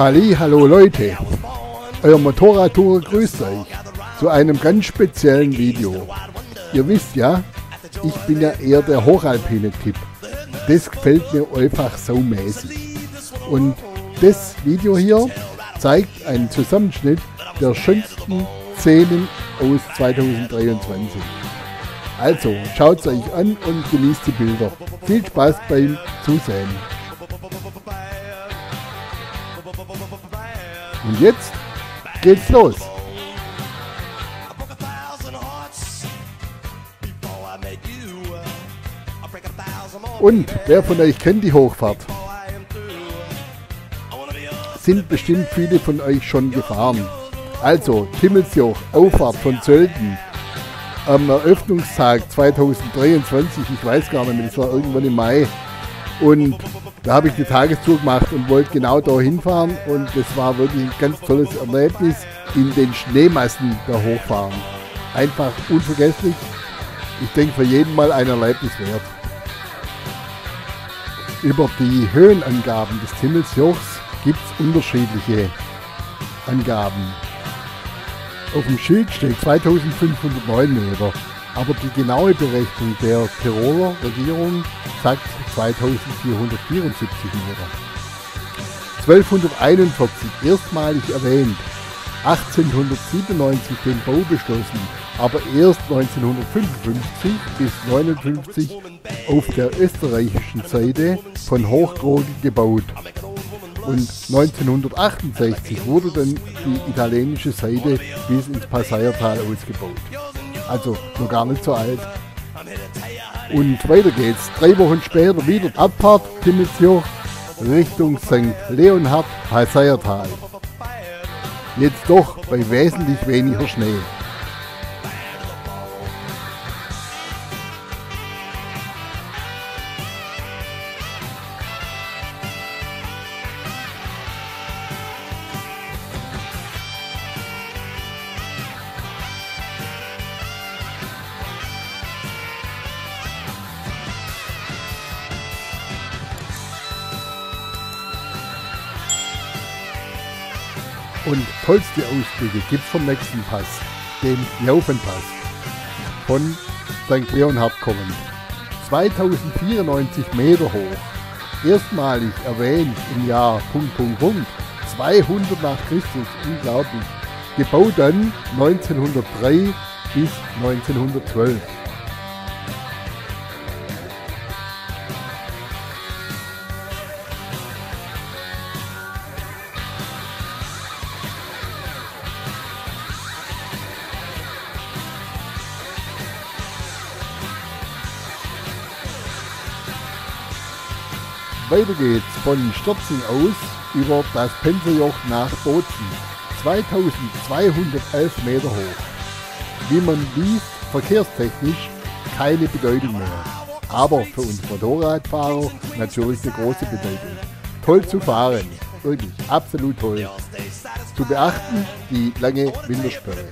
Halli, hallo Leute, euer Motorradtourer grüßt euch zu einem ganz speziellen Video. Ihr wisst ja, ich bin ja eher der hochalpine Typ. Das gefällt mir einfach so mäßig. Und das Video hier zeigt einen Zusammenschnitt der schönsten Szenen aus 2023. Also schaut es euch an und genießt die Bilder. Viel Spaß beim Zusehen. Und jetzt geht's los. Und wer von euch kennt die Hochfahrt? Sind bestimmt viele von euch schon gefahren. Also Timmelsjoch, Auffahrt von Zölden. Am Eröffnungstag 2023, ich weiß gar nicht mehr, das war irgendwann im Mai. Und da habe ich eine Tagestour gemacht und wollte genau da hinfahren und das war wirklich ein ganz tolles Erlebnis in den Schneemassen da hochfahren. Einfach unvergesslich. Ich denke für jeden mal ein Erlebnis wert. Über die Höhenangaben des Timmelsjochs gibt es unterschiedliche Angaben. Auf dem Schild steht 2509 Meter, aber die genaue Berechnung der Tiroler Regierung sagt 2474 Meter. 1241 erstmalig erwähnt, 1897 den Bau beschlossen, aber erst 1955 bis 1959 auf der österreichischen Seite von Hochgrogel gebaut. Und 1968 wurde dann die italienische Seite bis ins Passaiertal ausgebaut. Also noch gar nicht so alt. Und weiter geht's. Drei Wochen später wieder Abfahrt Timotjoch Richtung St. Leonhard, Passaiertal. Jetzt doch bei wesentlich weniger Schnee. Und tollste Ausblicke gibt es vom nächsten Pass, dem Laufenpass von St. Leonhard kommend. 2094 Meter hoch, erstmalig erwähnt im Jahr Punkt, Punkt, Punkt, 200 nach Christus, unglaublich. Gebaut dann 1903 bis 1912. Weiter geht's von Stürzing aus über das Penseljoch nach Bozen. 2211 Meter hoch. Wie man liest, verkehrstechnisch keine Bedeutung mehr. Aber für uns Motorradfahrer natürlich eine große Bedeutung. Toll zu fahren, wirklich absolut toll. Zu beachten die lange Wintersperre.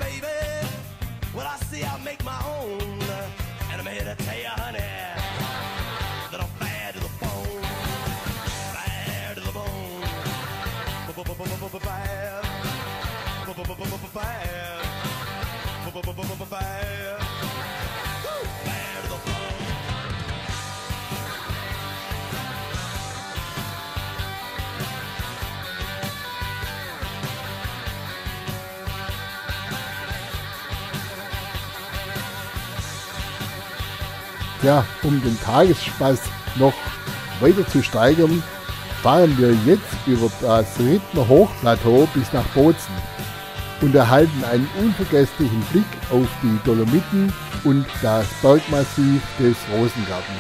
Ja, um den Tagesspaß noch weiter zu steigern, fahren wir jetzt über das Rittner Hochplateau bis nach Bozen und erhalten einen unvergesslichen Blick auf die Dolomiten und das Bergmassiv des Rosengarten.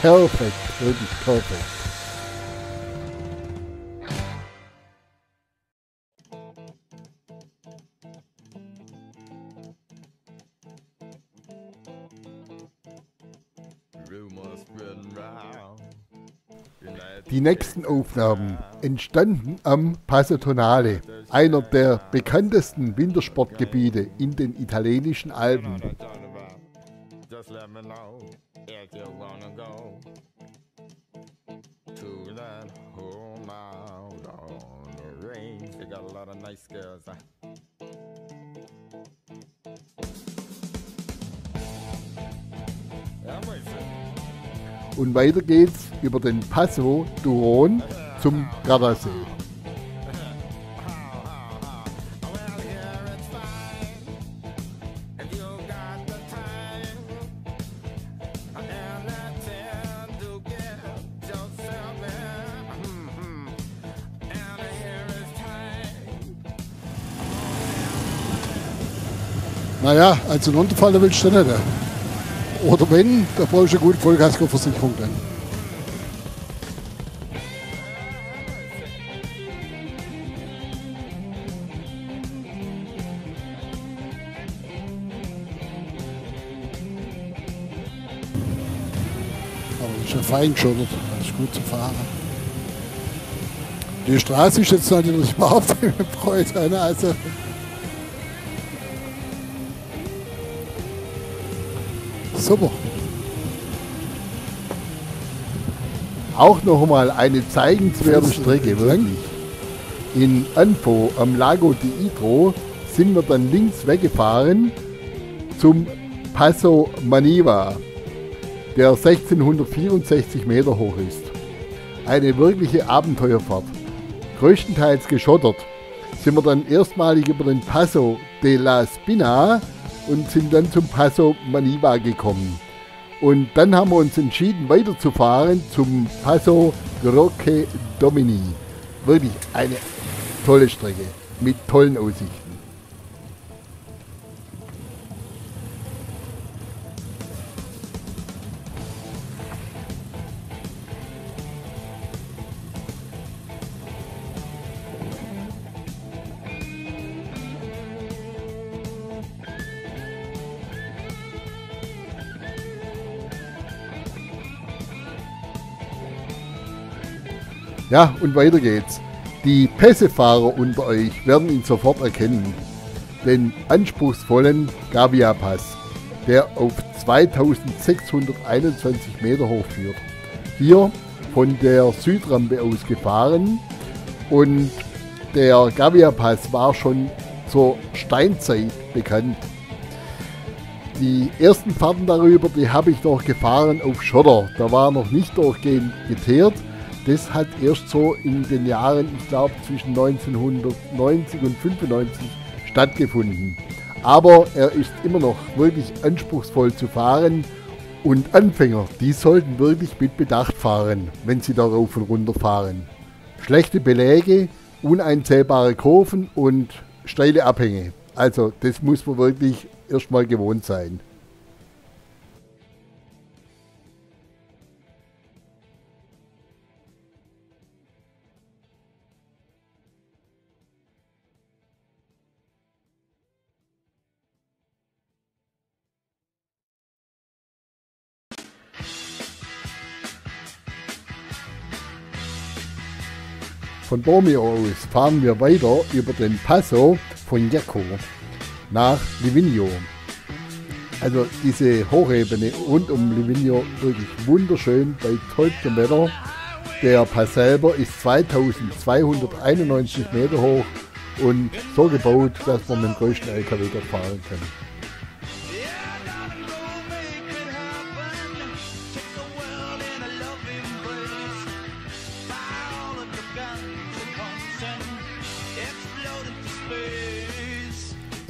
Perfekt, wirklich perfekt. Die nächsten Aufnahmen entstanden am Passo Tonale, einer der bekanntesten Wintersportgebiete in den italienischen Alpen. Und weiter geht's über den Passo Duron zum Gardasee. Naja, also runterfallen willst du nicht. Oder wenn, da brauchst du eine gute Vollkaskoversicherung dann. Das ist fein geschottert, das ist gut zu fahren. Die Straße ist jetzt natürlich überhaupt nicht mehr Freude, also Super. Auch noch einmal eine zeigenswerte Strecke, wirklich. In Anfo am Lago di Idro sind wir dann links weggefahren zum Passo Maniva, der 1664 Meter hoch ist. Eine wirkliche Abenteuerfahrt. Größtenteils geschottert sind wir dann erstmalig über den Passo de la Spina und sind dann zum Passo Maniva gekommen. Und dann haben wir uns entschieden, weiterzufahren zum Passo Roque Domini. Wirklich eine tolle Strecke mit tollen Aussichten. Ja, und weiter geht's. Die Pässefahrer unter euch werden ihn sofort erkennen. Den anspruchsvollen Gavia Pass, der auf 2621 Meter hoch führt. Hier von der Südrampe aus gefahren und der Gavia Pass war schon zur Steinzeit bekannt. Die ersten Fahrten darüber, die habe ich noch gefahren auf Schotter. Da war noch nicht durchgehend geteert das hat erst so in den Jahren, ich glaube zwischen 1990 und 95 stattgefunden. Aber er ist immer noch wirklich anspruchsvoll zu fahren und Anfänger, die sollten wirklich mit Bedacht fahren, wenn sie darauf und runter fahren. Schlechte Beläge, uneinzählbare Kurven und steile Abhänge. Also das muss man wirklich erstmal gewohnt sein. Von Bormio aus fahren wir weiter über den Passo von Jacco nach Livigno. Also diese Hochebene rund um Livigno wirklich wunderschön bei tollstem Wetter. Der Pass selber ist 2291 Meter hoch und so gebaut, dass man mit dem größten LKW dort fahren kann.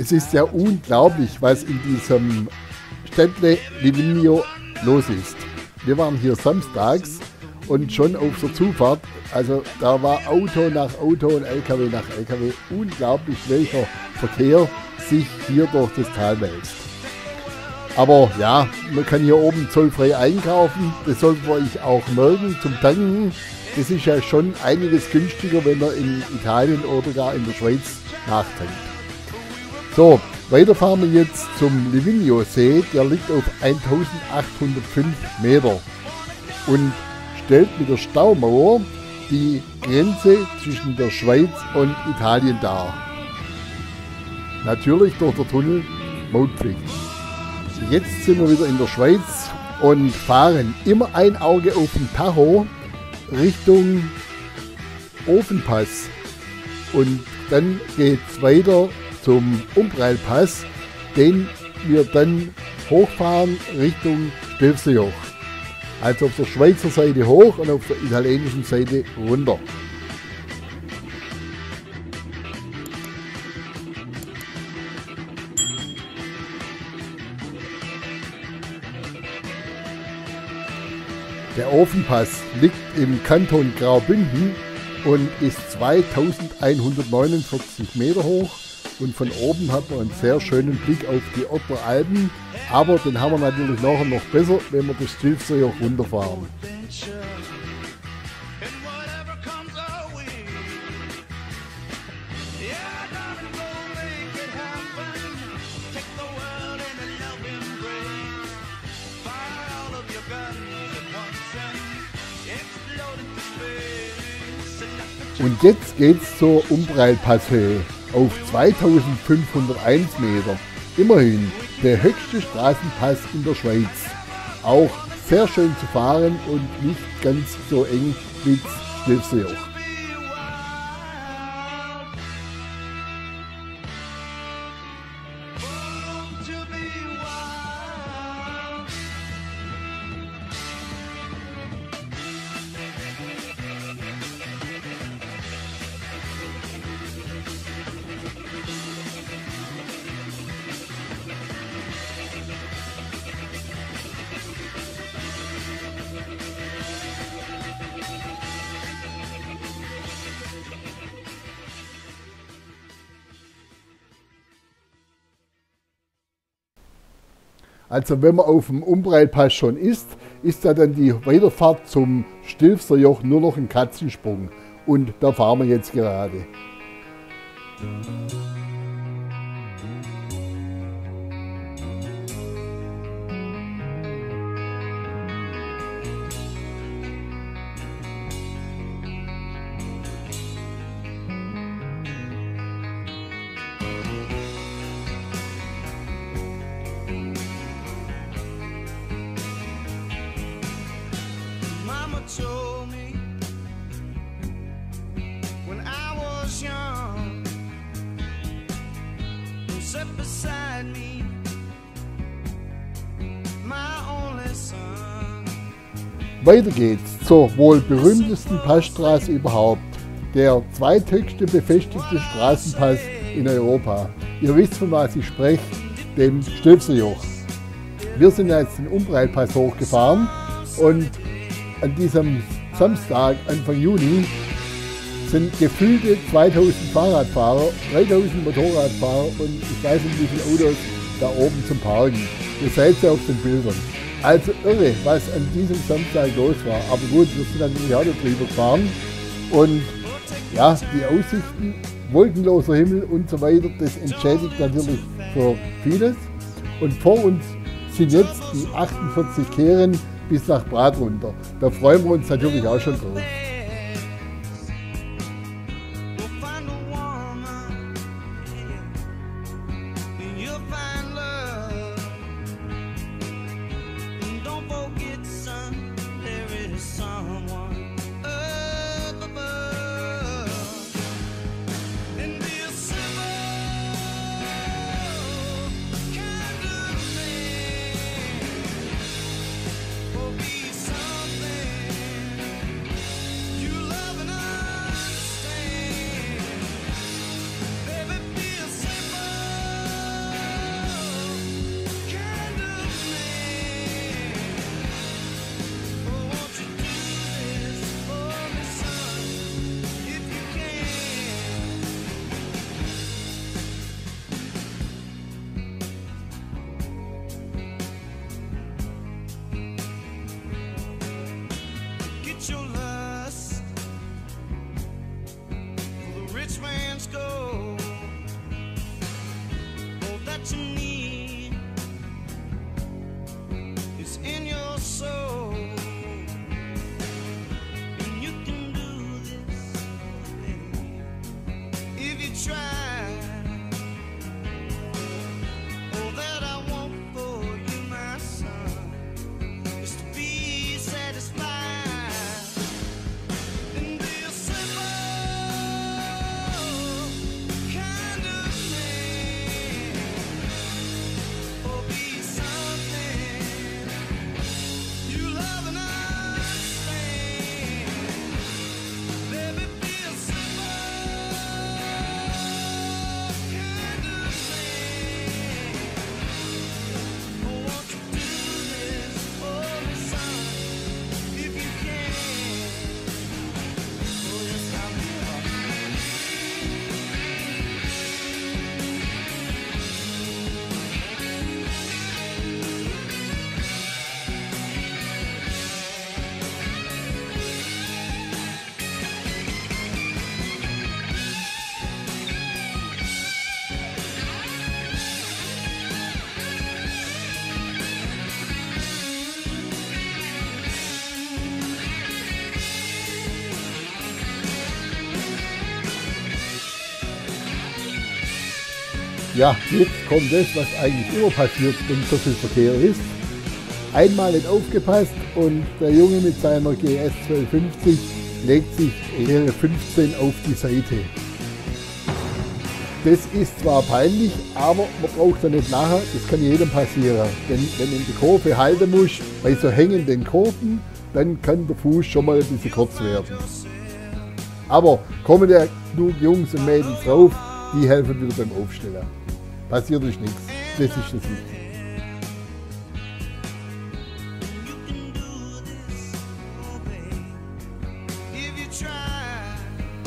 Es ist ja unglaublich, was in diesem Städtle Livigno los ist. Wir waren hier samstags und schon auf der Zufahrt, also da war Auto nach Auto und LKW nach LKW. Unglaublich, welcher Verkehr sich hier durch das Tal wälzt. Aber ja, man kann hier oben zollfrei einkaufen. Das sollte man euch auch merken zum Tanken. Das ist ja schon einiges günstiger, wenn man in Italien oder gar in der Schweiz nachtankt. So, weiter fahren wir jetzt zum Livigno-See. Der liegt auf 1805 Meter und stellt mit der Staumauer die Grenze zwischen der Schweiz und Italien dar. Natürlich durch den Tunnel Mautpflicht. Jetzt sind wir wieder in der Schweiz und fahren immer ein Auge auf den Tacho Richtung Ofenpass. Und dann geht es weiter zum Umprallpass, den wir dann hochfahren Richtung Stilfseejoch. Also auf der Schweizer Seite hoch und auf der italienischen Seite runter. Der Ofenpass liegt im Kanton Graubünden und ist 2149 Meter hoch und von oben hat man einen sehr schönen Blick auf die Otter Alpen, aber den haben wir natürlich nachher noch besser, wenn wir das Stilfsee auch runterfahren. Und jetzt geht's zur Umprallpasshöhe auf 2501 Meter. Immerhin der höchste Straßenpass in der Schweiz. Auch sehr schön zu fahren und nicht ganz so eng wie Stilfseejoch. Also wenn man auf dem Umprallpass schon ist, ist da dann die Weiterfahrt zum Stilfserjoch nur noch ein Katzensprung. Und da fahren wir jetzt gerade. Weiter geht's zur wohl berühmtesten Passstraße überhaupt. Der zweithöchste befestigte Straßenpass in Europa. Ihr wisst von was ich spreche, dem Stilfserjoch. Wir sind jetzt den Umprallpass hochgefahren und an diesem Samstag, Anfang Juni, sind gefüllte 2000 Fahrradfahrer, 3000 Motorradfahrer und ich weiß nicht wie viele Autos da oben zum Parken. Ihr es ja auf den Bildern. Also irre, was an diesem Samstag los war. Aber gut, wir sind natürlich auch noch drüber gefahren. Und ja, die Aussichten, wolkenloser Himmel und so weiter, das entschädigt natürlich für vieles. Und vor uns sind jetzt die 48 Kehren bis nach Brat runter. Da freuen wir uns natürlich auch schon drauf. Rich man's gold. Oh, All that you need ja, jetzt kommt das, was eigentlich immer passiert, wenn so viel Verkehr ist. Einmal nicht aufgepasst und der Junge mit seiner GS 1250 legt sich Ehre 15 auf die Seite. Das ist zwar peinlich, aber man braucht ja nicht nachher, das kann jedem passieren. Denn wenn in die Kurve halten muss, bei so hängenden Kurven, dann kann der Fuß schon mal ein bisschen kurz werden. Aber kommen ja genug Jungs und Mädels drauf, die helfen wieder beim Aufstellen. Passiert euch nichts. Das ist das try.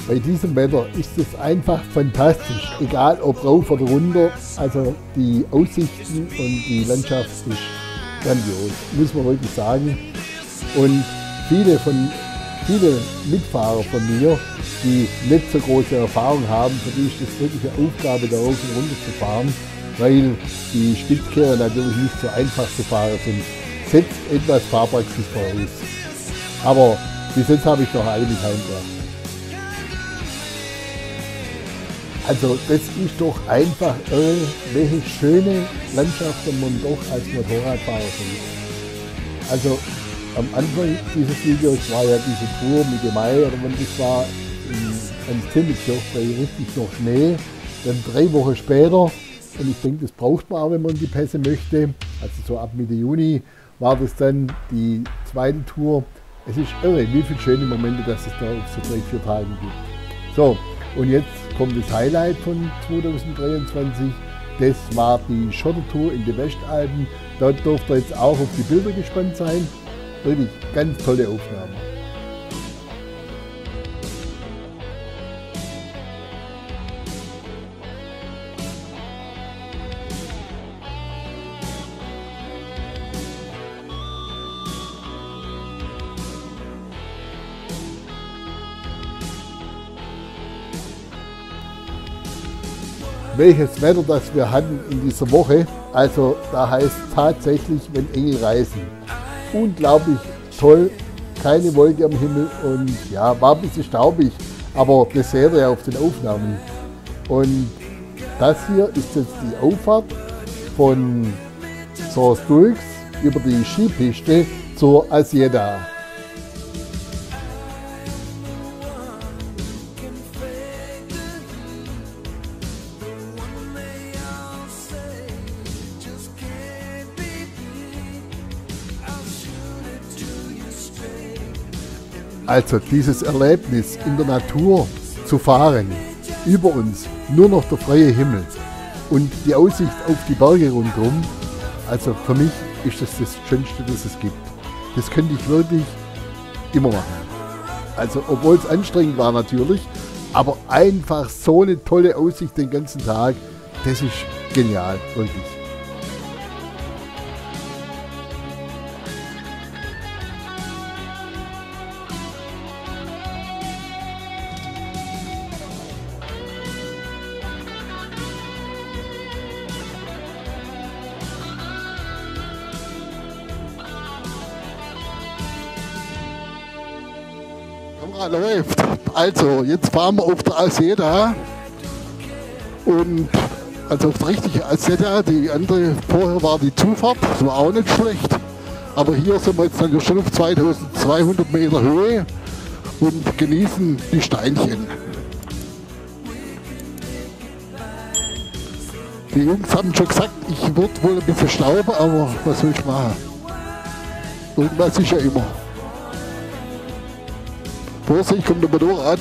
Bei diesem Wetter ist es einfach fantastisch. Egal ob rauf oder runter. Also die Aussichten und die Landschaft ist grandios, muss man wirklich sagen. Und viele von viele Mitfahrer von mir, die nicht so große Erfahrung haben, für die ist es wirklich eine Aufgabe, da rauf und runter zu fahren, weil die Spitzkehre natürlich nicht so einfach zu fahren sind. Setzt etwas Fahrpraxis voraus. Aber bis jetzt habe ich doch alle mit heimgebracht. Also das ist doch einfach irre, welche schöne Landschaften man doch als Motorradfahrer sieht. Also am Anfang dieses Videos war ja diese Tour Mitte Mai oder wenn das war in, an Timmitzjoch bei richtig noch Schnee. Dann drei Wochen später, und ich denke, das braucht man auch, wenn man die Pässe möchte, also so ab Mitte Juni war das dann die zweite Tour. Es ist irre, wie viele schöne Momente das es da auf so drei, vier Tagen gibt. So, und jetzt kommt das Highlight von 2023. Das war die Schottertour in die Westalpen. Dürft ihr jetzt auch auf die Bilder gespannt sein. Wirklich ganz tolle Aufnahmen. Welches Wetter das wir hatten in dieser Woche. Also da heißt tatsächlich, wenn Engel reisen. Unglaublich toll, keine Wolke am Himmel und ja, war ein bisschen staubig, aber das seht ihr ja auf den Aufnahmen. Und das hier ist jetzt die Auffahrt von Source über die Skipiste zur Asieda. Also dieses Erlebnis in der Natur zu fahren, über uns nur noch der freie Himmel und die Aussicht auf die Berge rundherum, also für mich ist das das Schönste, das es gibt. Das könnte ich wirklich immer machen. Also obwohl es anstrengend war natürlich, aber einfach so eine tolle Aussicht den ganzen Tag, das ist genial, wirklich. Kamera läuft. Also, jetzt fahren wir auf der Alseda. Und also auf der richtigen Alseda. Die andere vorher war die Zufahrt. Das war auch nicht schlecht. Aber hier sind wir jetzt dann schon auf 2200 Meter Höhe und genießen die Steinchen. Die Jungs haben schon gesagt, ich würde wohl ein bisschen stauben, aber was soll ich machen? Irgendwas ist ja immer. Vorsicht, kommt der Motorrad.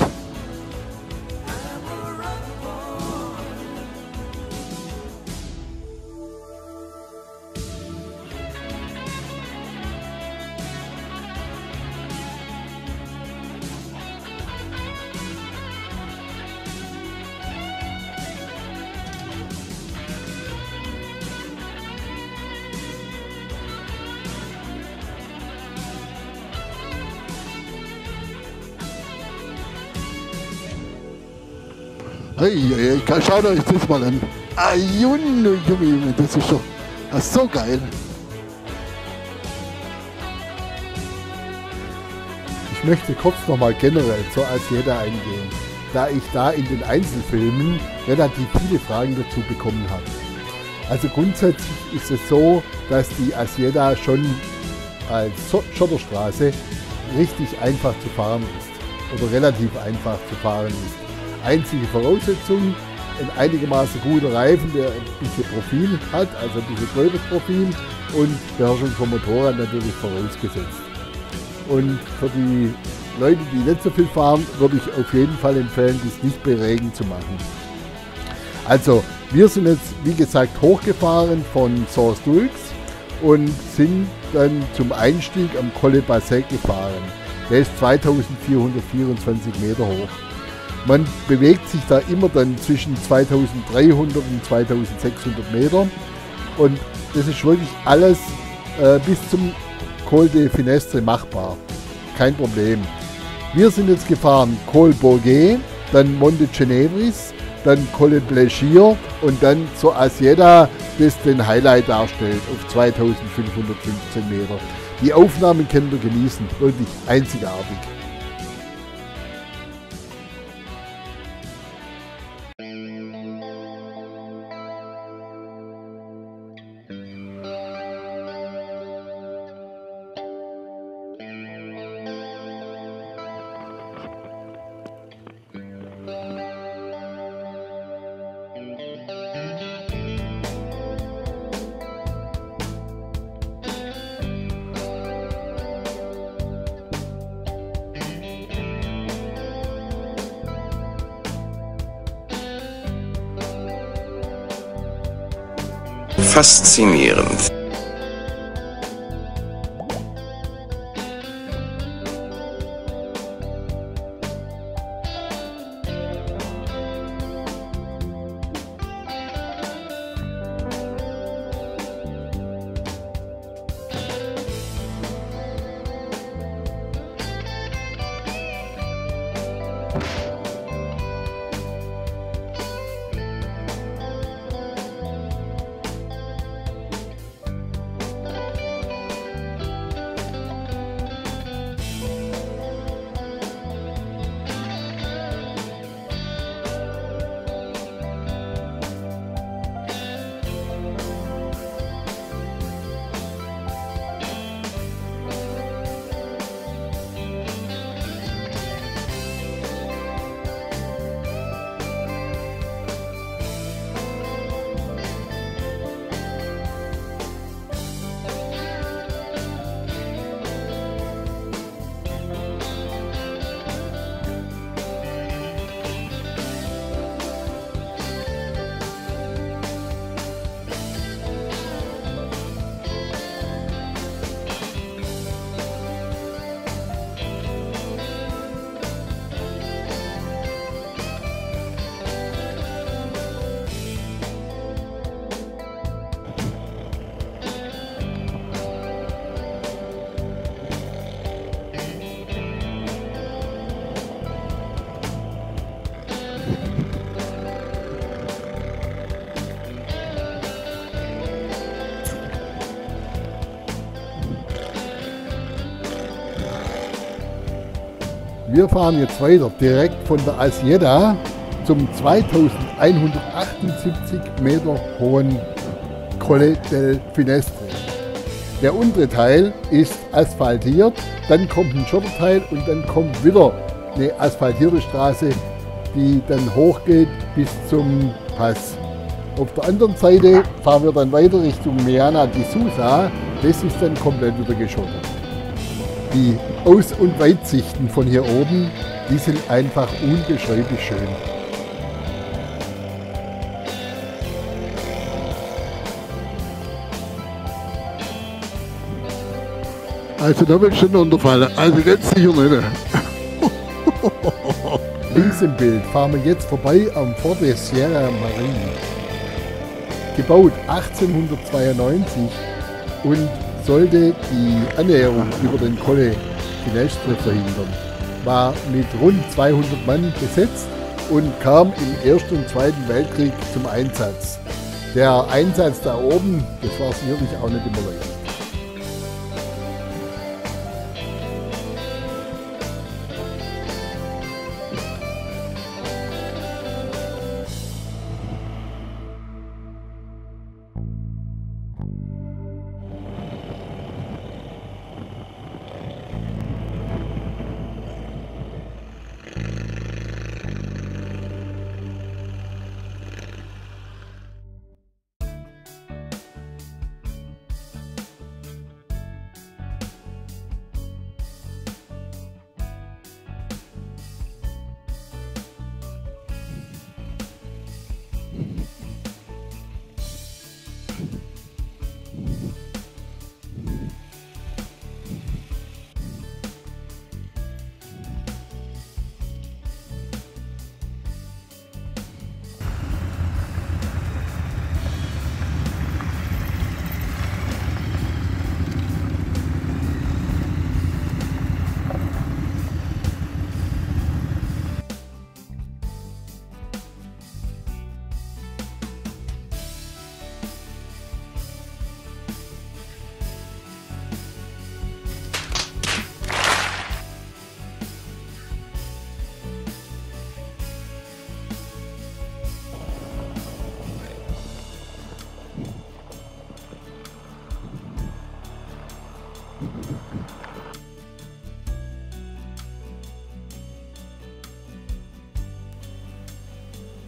Schaut euch das mal an. Ah, Junge, Junge, das ist doch das ist so geil. Ich möchte kurz nochmal generell zur Asieda eingehen. da ich da in den Einzelfilmen relativ viele Fragen dazu bekommen habe. Also grundsätzlich ist es so, dass die Asieda schon als Schotterstraße richtig einfach zu fahren ist oder relativ einfach zu fahren ist. Einzige Voraussetzung, ein einigermaßen guter Reifen, der ein bisschen Profil hat, also ein bisschen gröberes Profil und Beherrschung vom Motorrad natürlich vorausgesetzt. Und für die Leute, die nicht so viel fahren, würde ich auf jeden Fall empfehlen, dies nicht bei Regen zu machen. Also, wir sind jetzt, wie gesagt, hochgefahren von Source Dulx und sind dann zum Einstieg am Colle Basset gefahren. Der ist 2424 Meter hoch. Man bewegt sich da immer dann zwischen 2300 und 2600 Meter und das ist wirklich alles äh, bis zum Col de Finestre machbar. Kein Problem. Wir sind jetzt gefahren Col Bourget, dann Monte Cenevris, dann Col Blechir und dann zur Asieda, das den Highlight darstellt auf 2515 Meter. Die Aufnahmen können wir genießen, wirklich einzigartig. Faszinierend. Wir fahren jetzt weiter direkt von der Asieda zum 2178 Meter hohen Colle del Finestre. Der untere Teil ist asphaltiert, dann kommt ein Schotterteil und dann kommt wieder eine asphaltierte Straße, die dann hochgeht bis zum Pass. Auf der anderen Seite fahren wir dann weiter Richtung Meana di Susa. Das ist dann komplett wieder geschottert. Die Aus- und Weitsichten von hier oben, die sind einfach unbeschreiblich schön. Also da will ich schon unterfallen. Also ganz sicher nicht. Links im Bild fahren wir jetzt vorbei am Forte Sierra Marie. Gebaut 1892 und sollte die Annäherung über den Colle Finestre verhindern. War mit rund 200 Mann besetzt und kam im Ersten und Zweiten Weltkrieg zum Einsatz. Der Einsatz da oben, das war sicherlich auch nicht immer leicht.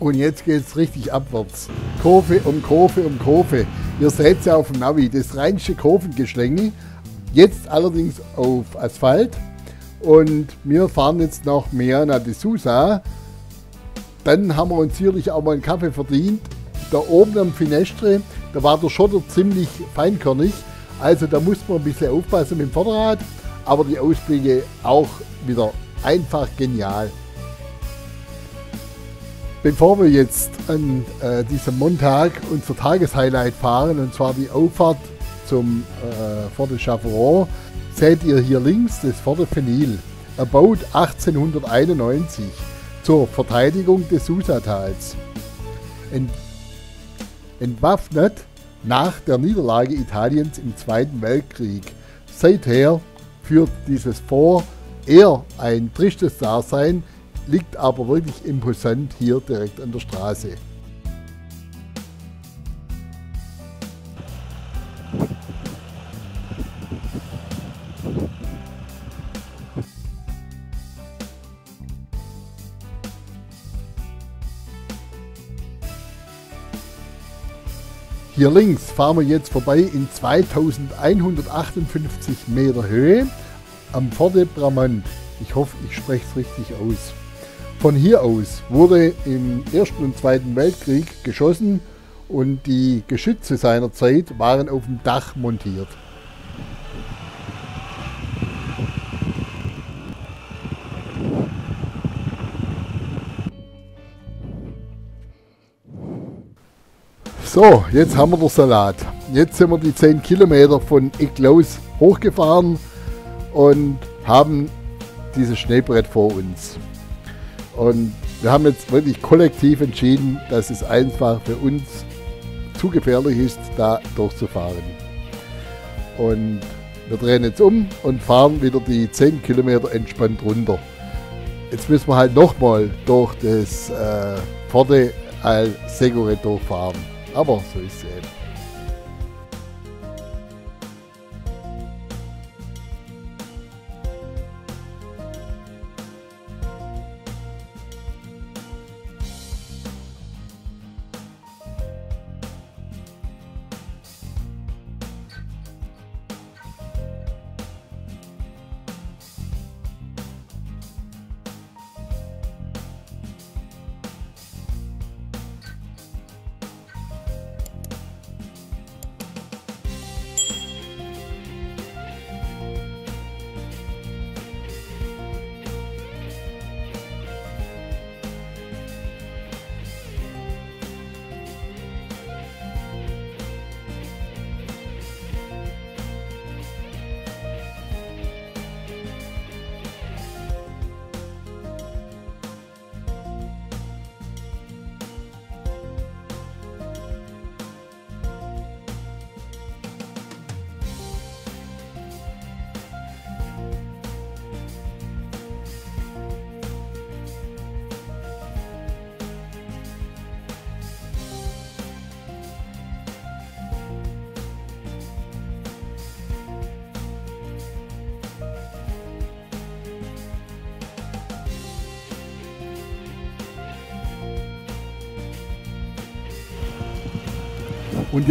Und jetzt geht es richtig abwärts. Kurve um Kurve um Kurve. Ihr seht es ja auf dem Navi, das reinste Kurvengeschlänge. Jetzt allerdings auf Asphalt. Und wir fahren jetzt nach Miana de Sousa. Dann haben wir uns sicherlich auch mal einen Kaffee verdient. Da oben am Finestre, da war der Schotter ziemlich feinkörnig. Also da muss man ein bisschen aufpassen mit dem Vorderrad. Aber die Ausblicke auch wieder einfach genial. Bevor wir jetzt an äh, diesem Montag unser Tageshighlight fahren, und zwar die Auffahrt zum äh, Fort de Chaperon, seht ihr hier links das Fort de Fenil, erbaut 1891 zur Verteidigung des Susa-Tals. Ent entwaffnet nach der Niederlage Italiens im Zweiten Weltkrieg. Seither führt dieses Fort eher ein tristes Dasein, liegt aber wirklich imposant hier direkt an der Straße. Hier links fahren wir jetzt vorbei in 2158 Meter Höhe am Forte Bramant. Ich hoffe, ich spreche es richtig aus. Von hier aus wurde im Ersten und Zweiten Weltkrieg geschossen und die Geschütze seiner Zeit waren auf dem Dach montiert. So, jetzt haben wir den Salat. Jetzt sind wir die 10 Kilometer von Eklaus hochgefahren und haben dieses Schneebrett vor uns. Und wir haben jetzt wirklich kollektiv entschieden, dass es einfach für uns zu gefährlich ist, da durchzufahren. Und wir drehen jetzt um und fahren wieder die 10 Kilometer entspannt runter. Jetzt müssen wir halt nochmal durch das äh, Forte al Segure durchfahren. Aber so ist es eben.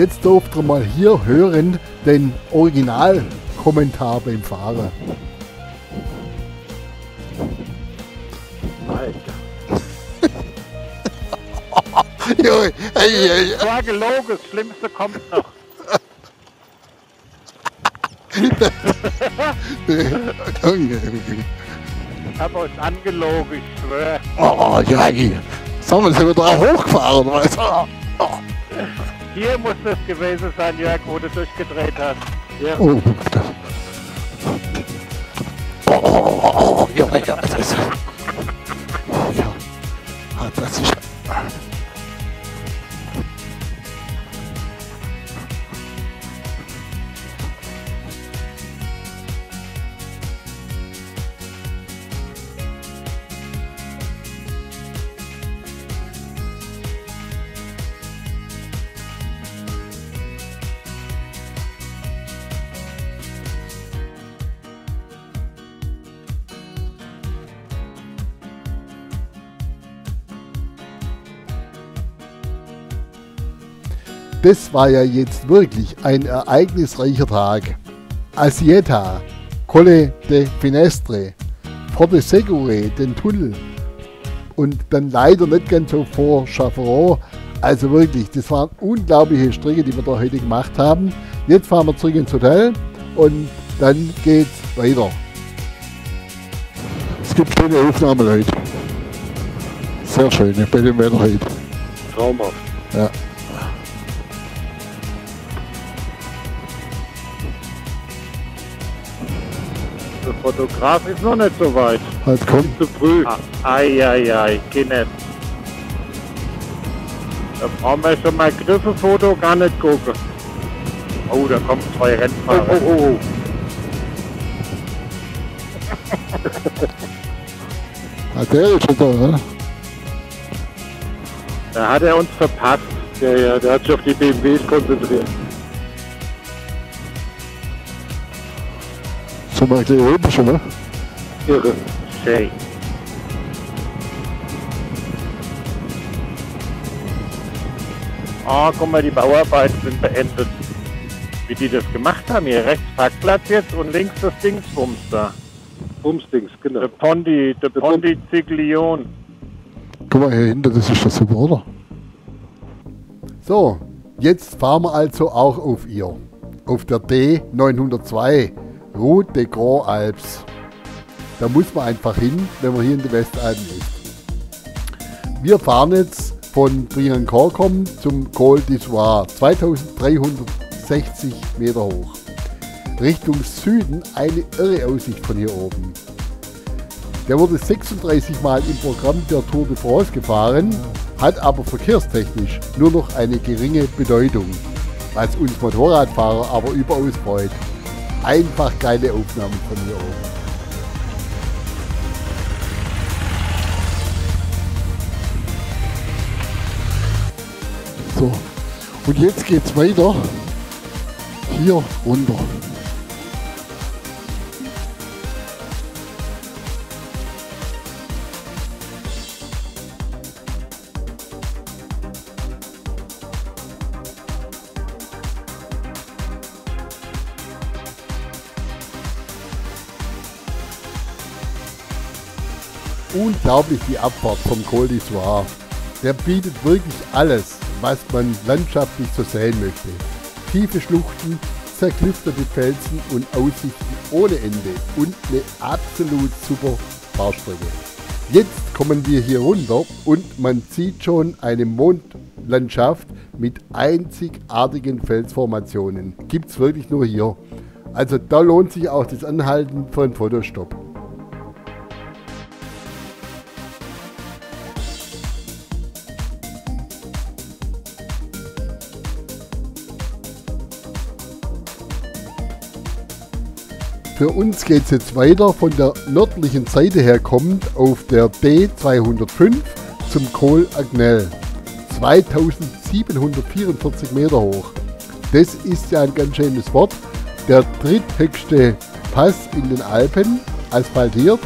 Jetzt dürft ihr mal hier hören den Originalkommentar beim Fahrer. Jo, ey, ey, Das war gelogen, das Schlimmste kommt noch. Haben wir uns angelogen, ich schwöre. Oh, Jagi. Sagen wir, sind wir da hochgefahren, weißt du? Hier muss das gewesen sein, Jörg, wo du durchgedreht hast. Ja. oh, das. Oh, oh, oh, oh, ja, ja, das ist. Ja. Ah, Das ist. Das war ja jetzt wirklich ein ereignisreicher Tag. Asieta, Colle de Finestre, Porte Segure, den Tunnel und dann leider nicht ganz so vor Chafferon. Also wirklich, das waren unglaubliche Strecke, die wir da heute gemacht haben. Jetzt fahren wir zurück ins Hotel und dann geht's weiter. Es gibt schöne Aufnahmen heute. Sehr schöne bei dem Wetter heute. Traumhaft. Ja. Fotograf ist noch nicht so weit. Halt komm. Zu früh. Eieiei, geh nicht. Da brauchen wir schon mal Griffefoto gar nicht gucken. Oh, da kommen zwei Rennfahrer. oh, oh, oh. Ah, der ist schon da, ne? Da hat er uns verpasst. Ja, der hat sich auf die BMWs konzentriert. So mal gleich oben schon, ne? Irre. Shay. Ah, guck mal, die Bauarbeiten sind beendet. Wie die das gemacht haben, hier rechts Parkplatz jetzt und links das Dingsbums da. Bumsdings, genau. Der Pondi, der Pondi Ziglion. Guck mal hier hinter, das ist das super, oder? So, jetzt fahren wir also auch auf ihr. Auf der D902, Route des Grand Alps. Da muss man einfach hin, wenn man hier in die Westalpen ist. Wir fahren jetzt von Briançon zum Col d'Isoire, 2360 Meter hoch. Richtung Süden eine irre Aussicht von hier oben. Der wurde 36 Mal im Programm der Tour de France gefahren, hat aber verkehrstechnisch nur noch eine geringe Bedeutung, was uns Motorradfahrer aber überaus freut. Einfach geile Aufnahmen von hier oben. So, und jetzt geht's weiter hier runter. Unglaublich die Abfahrt vom Col d'Isoire. Der bietet wirklich alles, was man landschaftlich so sehen möchte. Tiefe Schluchten, zerklüftete Felsen und Aussichten ohne Ende und eine absolut super Fahrstrecke. Jetzt kommen wir hier runter und man sieht schon eine Mondlandschaft mit einzigartigen Felsformationen. Gibt es wirklich nur hier. Also da lohnt sich auch das Anhalten einen Fotostopp. Für uns geht es jetzt weiter von der nördlichen Seite her kommt auf der D205 zum Col Agnel. 2744 Meter hoch. Das ist ja ein ganz schönes Wort. Der dritthöchste Pass in den Alpen, asphaltiert.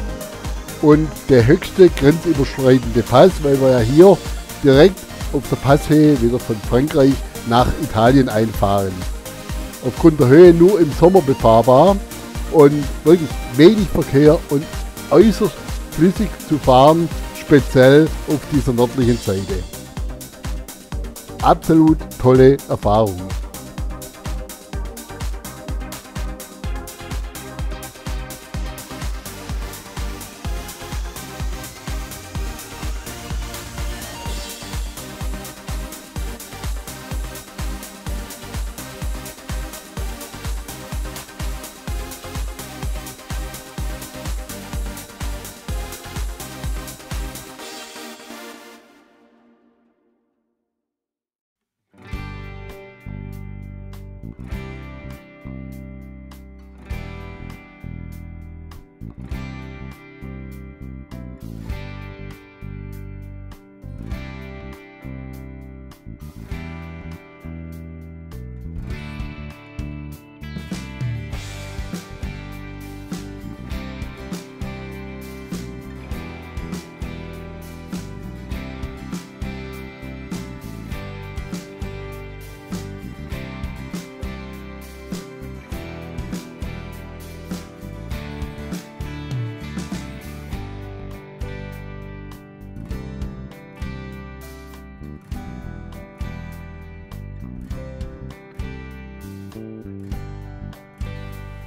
Und der höchste grenzüberschreitende Pass, weil wir ja hier direkt auf der Passhöhe wieder von Frankreich nach Italien einfahren. Aufgrund der Höhe nur im Sommer befahrbar und wirklich wenig Verkehr und äußerst flüssig zu fahren, speziell auf dieser nördlichen Seite. Absolut tolle Erfahrung.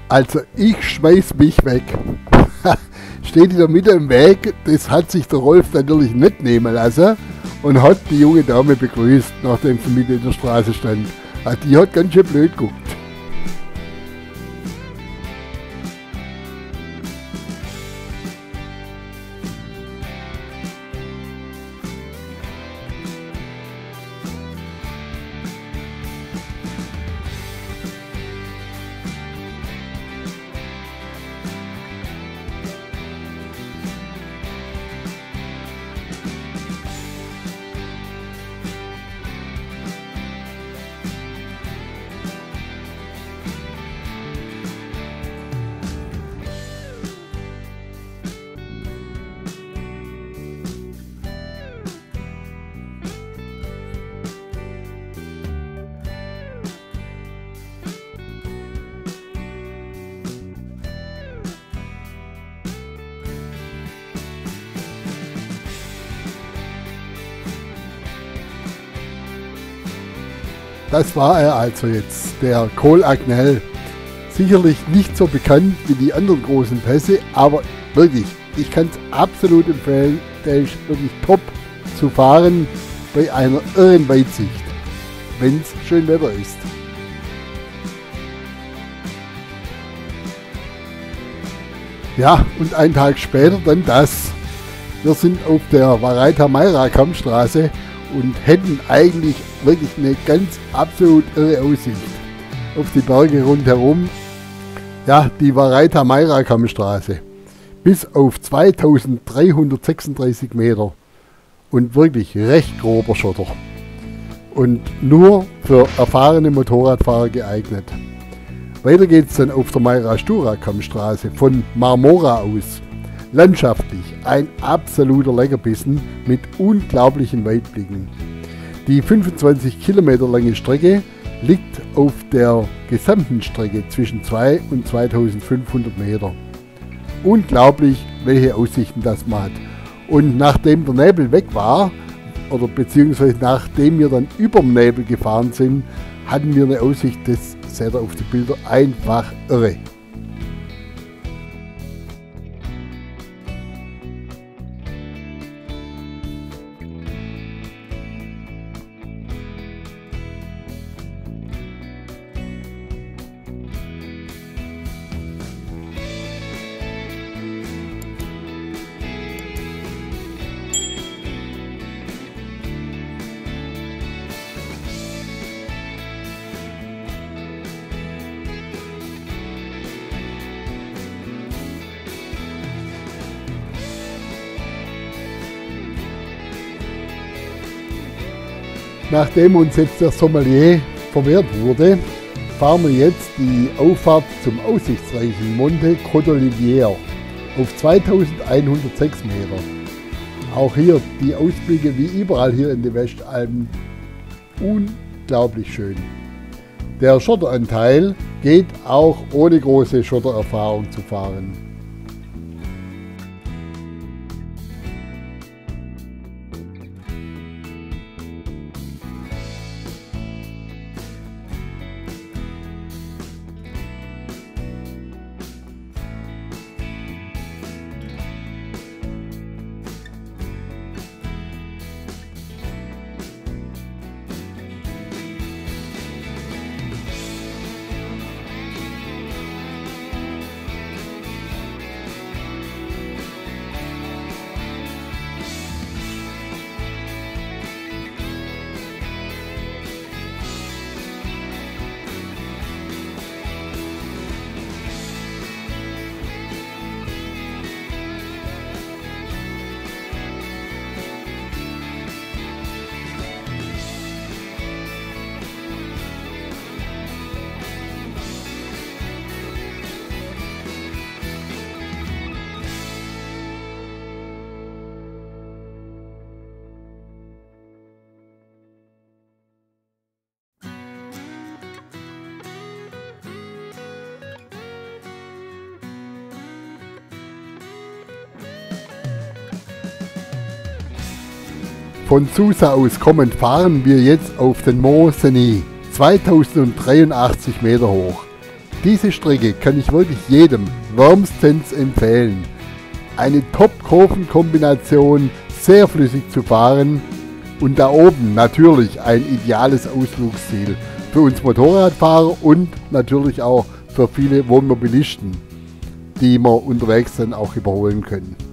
Also ich schmeiß mich weg. Steht in der Mitte im Weg, das hat sich der Rolf natürlich nicht nehmen lassen und hat die junge Dame begrüßt, nachdem sie mit in der Straße stand. Also die hat ganz schön blöd geguckt. Das war er also jetzt, der Kohl Agnell. Sicherlich nicht so bekannt wie die anderen großen Pässe, aber wirklich, ich kann es absolut empfehlen. Der ist wirklich top zu fahren bei einer irren Weitsicht, wenn es schön Wetter ist. Ja, und einen Tag später dann das. Wir sind auf der Vareita Mayra Kammstraße und hätten eigentlich wirklich eine ganz absolut irre Aussicht auf die Berge rundherum. Ja, die Vareita Mayra Kammstraße. Bis auf 2336 Meter. Und wirklich recht grober Schotter. Und nur für erfahrene Motorradfahrer geeignet. Weiter geht's dann auf der Mayra Stura Kammstraße von Marmora aus. Landschaftlich ein absoluter Leckerbissen mit unglaublichen Weitblicken. Die 25 Kilometer lange Strecke liegt auf der gesamten Strecke zwischen 2 und 2500 Meter. Unglaublich, welche Aussichten das man hat. Und nachdem der Nebel weg war, oder beziehungsweise nachdem wir dann über dem Nebel gefahren sind, hatten wir eine Aussicht, das seht ihr auf die Bilder, einfach irre. Nachdem uns jetzt der Sommelier verwehrt wurde, fahren wir jetzt die Auffahrt zum aussichtsreichen Monte Cordolivier auf 2106 Meter. Auch hier die Ausblicke wie überall hier in den Westalpen unglaublich schön. Der Schotteranteil geht auch ohne große Schottererfahrung zu fahren. Von Susa aus kommend fahren wir jetzt auf den Mont Cenis, 2083 Meter hoch. Diese Strecke kann ich wirklich jedem wärmstens empfehlen. Eine Top-Kurvenkombination, sehr flüssig zu fahren und da oben natürlich ein ideales Ausflugsziel für uns Motorradfahrer und natürlich auch für viele Wohnmobilisten, die wir unterwegs dann auch überholen können.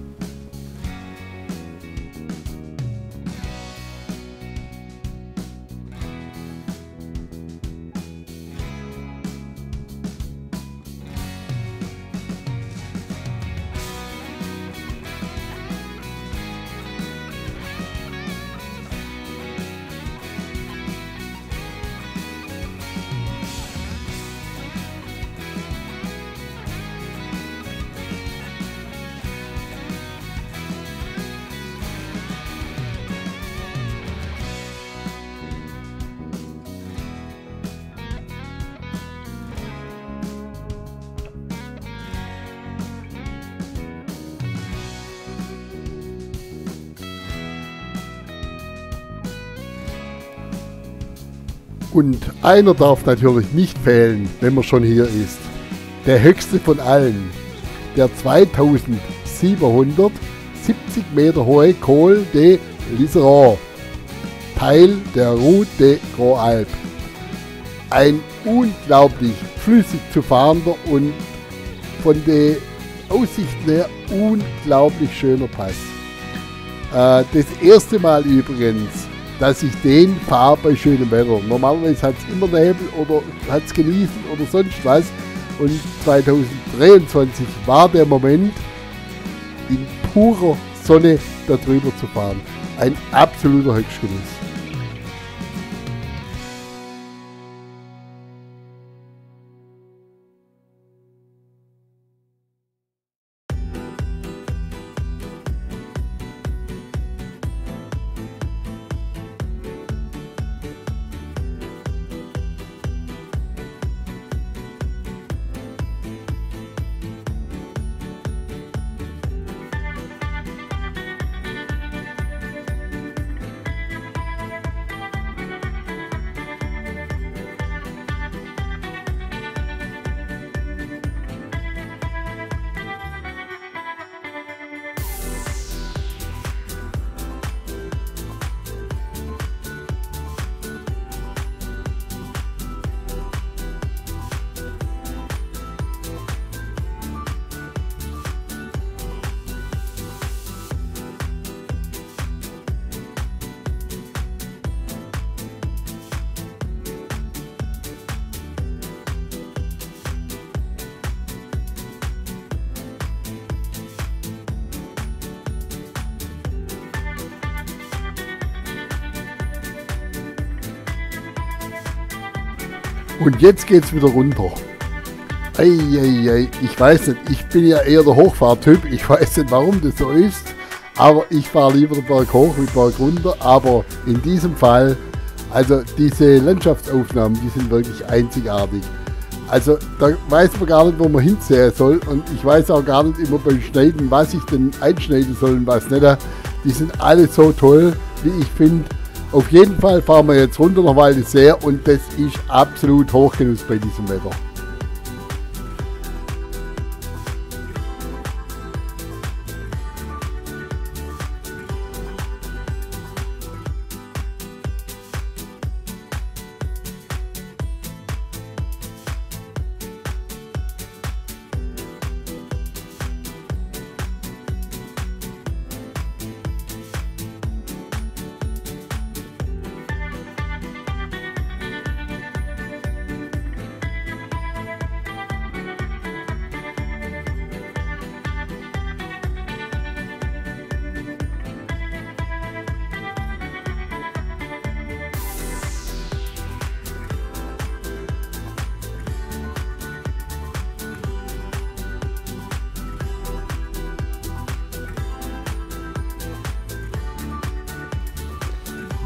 Einer darf natürlich nicht fehlen, wenn man schon hier ist. Der höchste von allen. Der 2770 Meter hohe Col de Liseron. Teil der Route de Grand Alp. Ein unglaublich flüssig zu fahrender und von der Aussicht her unglaublich schöner Pass. Äh, das erste Mal übrigens, dass ich den fahre bei schönem Wetter. Normalerweise hat es immer Nebel oder hat es genießen oder sonst was. Und 2023 war der Moment, in purer Sonne darüber zu fahren. Ein absoluter Höchstgenuss. Jetzt geht's wieder runter. Eieiei, ich weiß nicht, ich bin ja eher der Hochfahrtyp, ich weiß nicht, warum das so ist, aber ich fahre lieber den Berg hoch wie den Berg runter, aber in diesem Fall, also diese Landschaftsaufnahmen, die sind wirklich einzigartig. Also da weiß man gar nicht, wo man hinsehen soll und ich weiß auch gar nicht immer beim Schneiden, was ich denn einschneiden soll und was nicht. Die sind alle so toll, wie ich finde. Auf jeden Fall fahren wir jetzt runter nach Val d'Isère und das ist absolut Hochgenuss bei diesem Wetter.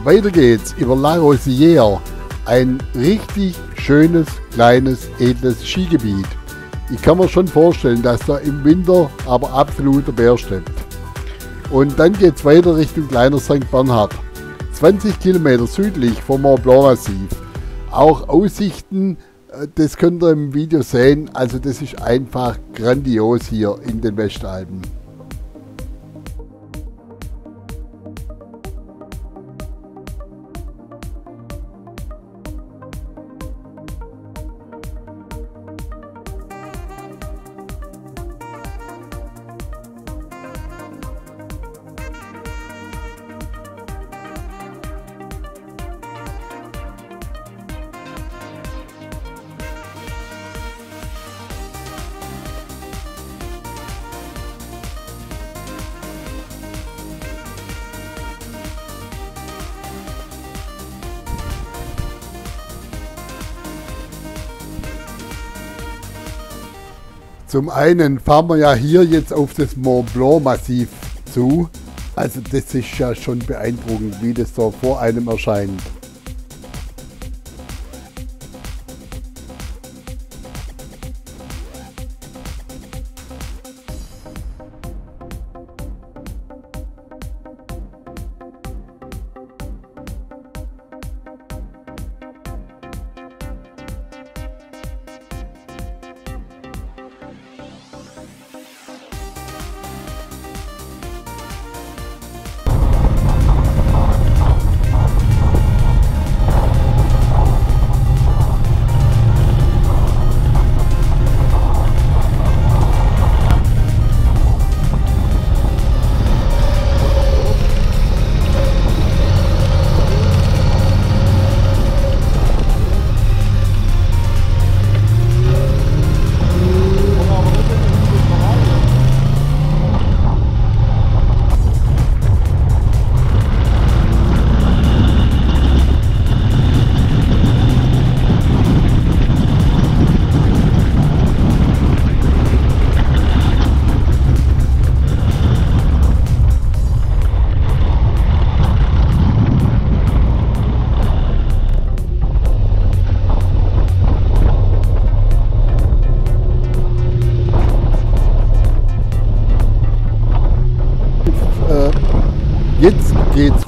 Weiter geht's über La Rosière, ein richtig schönes, kleines, edles Skigebiet. Ich kann mir schon vorstellen, dass da im Winter aber absoluter Bär steppt. Und dann geht's weiter Richtung kleiner St. Bernhard. 20 Kilometer südlich vom Mont Blanc Massiv. Auch Aussichten Äh, Das könnt ihr im Video sehen. Also das ist einfach grandios hier in den Westalpen. Zum einen fahren wir ja hier jetzt auf das Mont Blanc Massiv zu. Also das ist ja schon beeindruckend, wie das so vor einem erscheint.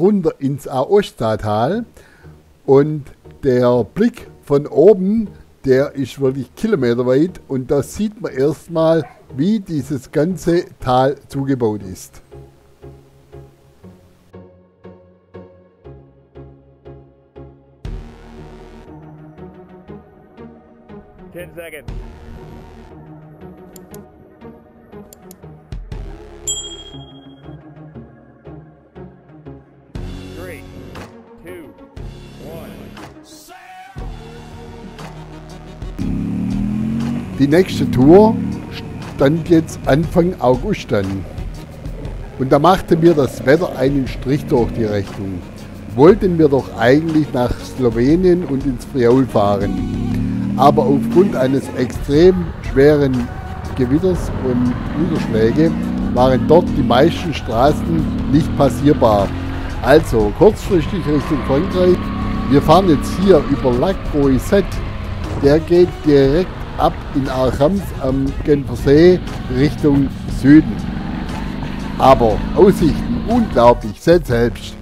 Runter ins Aostatal und der Blick von oben, der ist wirklich kilometerweit und da sieht man erstmal, wie dieses ganze Tal zugebaut ist. Ten seconds. Die nächste Tour stand jetzt Anfang August an. Und da machte mir das Wetter einen Strich durch die Rechnung. Wollten wir doch eigentlich nach Slowenien und ins Friaul fahren. Aber aufgrund eines extrem schweren Gewitters und Niederschläge waren dort die meisten Straßen nicht passierbar. Also kurzfristig Richtung Frankreich. Wir fahren jetzt hier über Lac Boisset. Der geht direkt ab in Archams am Genfersee Richtung Süden. Aber Aussichten unglaublich, seht selbst.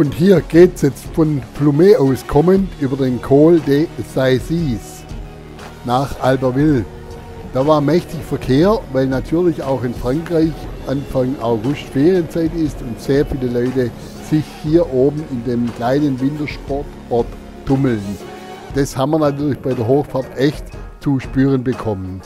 Und hier geht es jetzt von Plumet aus kommend über den Col de Saissis nach Albertville. Da war mächtig Verkehr, weil natürlich auch in Frankreich Anfang August Ferienzeit ist und sehr viele Leute sich hier oben in dem kleinen Wintersportort tummeln. Das haben wir natürlich bei der Hochfahrt echt zu spüren bekommen.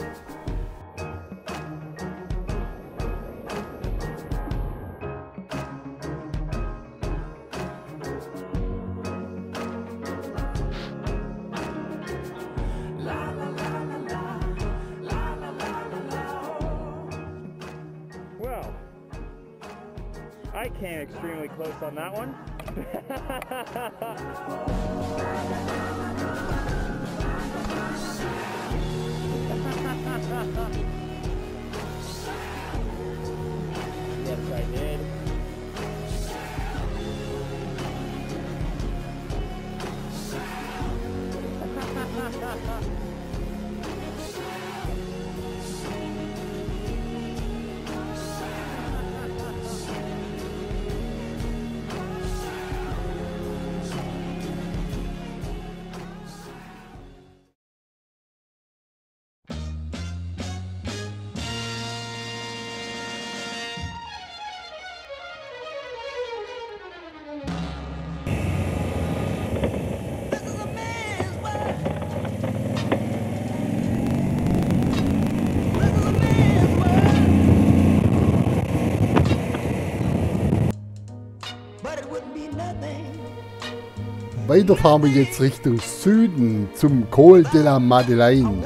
Weiter fahren wir jetzt Richtung Süden zum Col de la Madeleine.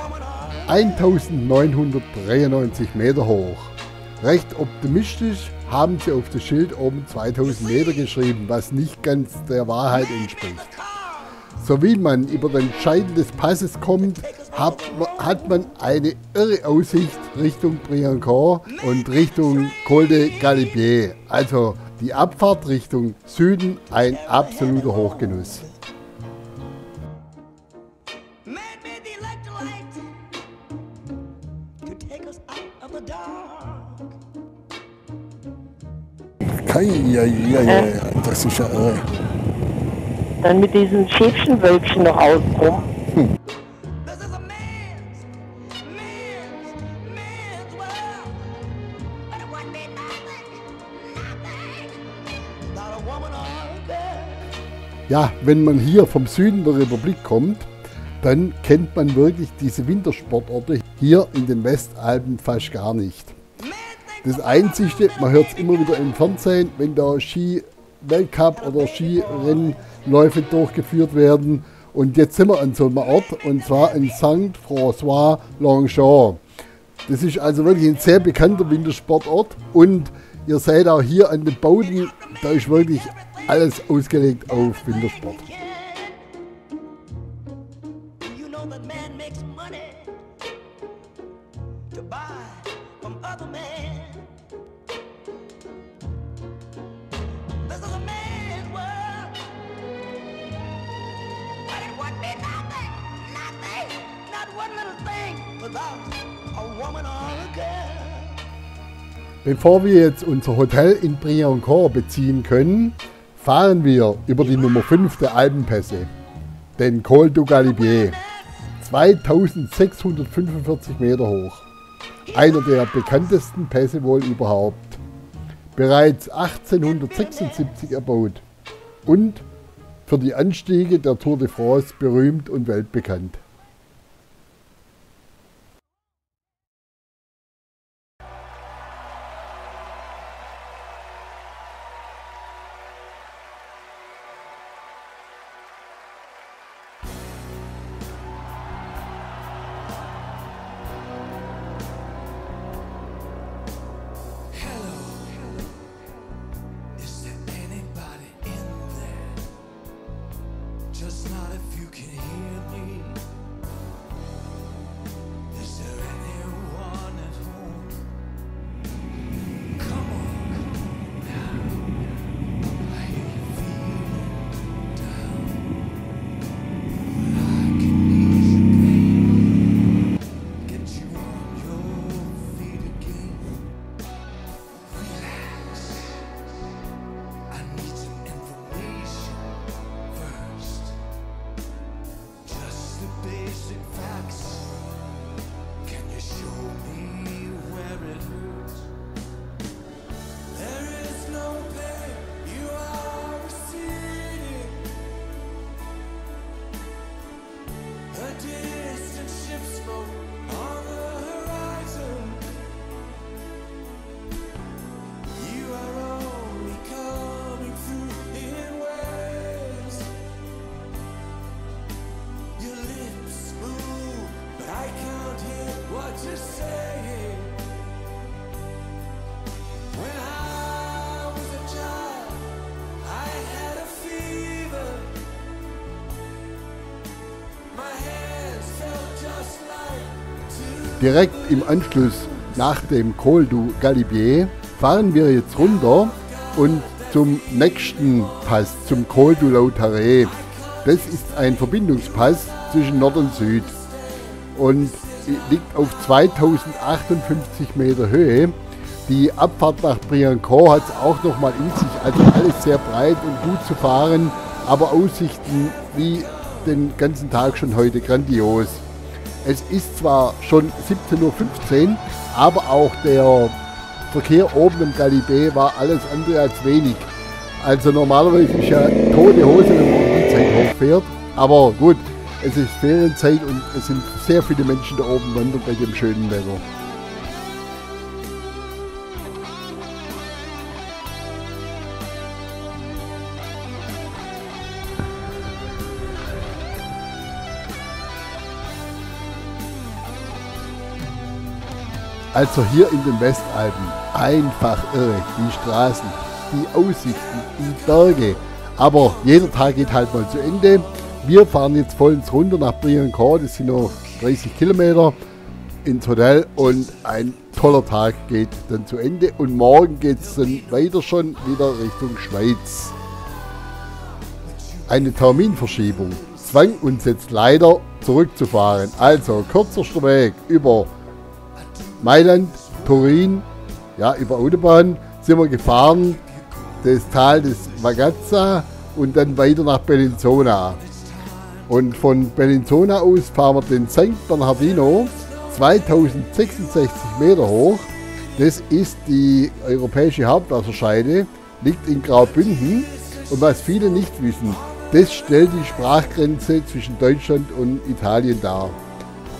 1993 Meter hoch. Recht optimistisch haben sie auf das Schild oben 2000 Meter geschrieben, was nicht ganz der Wahrheit entspricht. So wie man über den Scheiden des Passes kommt, hat, hat man eine irre Aussicht Richtung Briancourt und Richtung Col de Galibier. Also die Abfahrt Richtung Süden ein absoluter Hochgenuss. Eieieiei, das ist ja irre. Dann mit diesen Schäfchenwölkchen noch außenrum. Girl. Ja, wenn man hier vom Süden der Republik kommt, dann kennt man wirklich diese Wintersportorte hier in den Westalpen fast gar nicht. Das Einzige, man hört es immer wieder im Fernsehen, wenn da Ski-Weltcup oder Skirennläufe durchgeführt werden. Und jetzt sind wir an so einem Ort, und zwar in St. François Longchamp. Das ist also wirklich ein sehr bekannter Wintersportort. Und ihr seht auch hier an den Bauten, da ist wirklich alles ausgelegt auf Wintersport. Bevor wir jetzt unser Hotel in Briancourt beziehen können, fahren wir über die Nummer 5 der Alpenpässe, den Col du Galibier. 2645 Meter hoch. Einer der bekanntesten Pässe wohl überhaupt. Bereits 1876 erbaut und für die Anstiege der Tour de France berühmt und weltbekannt. Direkt im Anschluss nach dem Col du Galibier fahren wir jetzt runter und zum nächsten Pass, zum Col du Lautaret. Das ist ein Verbindungspass zwischen Nord und Süd und liegt auf 2058 Meter Höhe. Die Abfahrt nach Briançon hat es auch nochmal in sich, also alles sehr breit und gut zu fahren, aber Aussichten wie den ganzen Tag schon heute grandios. Es ist zwar schon 17.15 Uhr, aber auch der Verkehr oben im Galibé war alles andere als wenig. Also normalerweise ist ja tote Hose, wenn man die Zeit hochfährt. Aber gut, es ist Ferienzeit und es sind sehr viele Menschen da oben wandern bei dem schönen Wetter. Also hier in den Westalpen, einfach irre. Die Straßen, die Aussichten, die Berge. Aber jeder Tag geht halt mal zu Ende. Wir fahren jetzt vollends runter nach Briançon, das sind noch 30 Kilometer ins Hotel und ein toller Tag geht dann zu Ende. Und morgen geht es dann weiter schon wieder Richtung Schweiz. Eine Terminverschiebung zwang uns jetzt leider zurückzufahren. Also kürzester Weg über Mailand, Turin, ja, über Autobahn sind wir gefahren, das Tal des Vagazza und dann weiter nach Bellinzona. Und von Bellinzona aus fahren wir den St. Bernardino 2066 Meter hoch. Das ist die europäische Hauptwasserscheide, liegt in Graubünden. Und was viele nicht wissen, das stellt die Sprachgrenze zwischen Deutschland und Italien dar.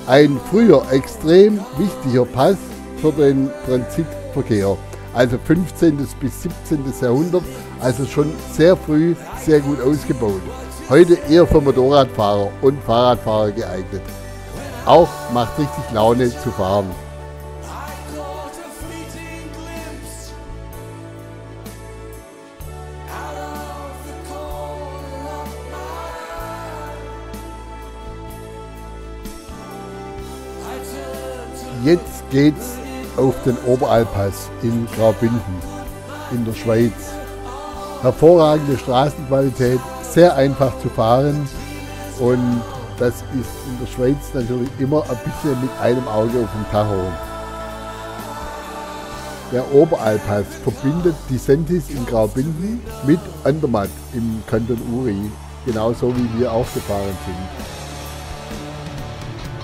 Ein früher extrem wichtiger Pass für den Transitverkehr. Also 15. bis 17. Jahrhundert, also schon sehr früh sehr gut ausgebaut. Heute eher für Motorradfahrer und Fahrradfahrer geeignet. Auch macht richtig Laune zu fahren. Jetzt geht's auf den Oberalpass in Graubünden in der Schweiz. Hervorragende Straßenqualität, sehr einfach zu fahren und das ist in der Schweiz natürlich immer ein bisschen mit einem Auge auf dem Tacho. Der Oberalpass verbindet die Sentis in Graubünden mit Andermatt im Kanton Uri, genauso wie wir auch gefahren sind.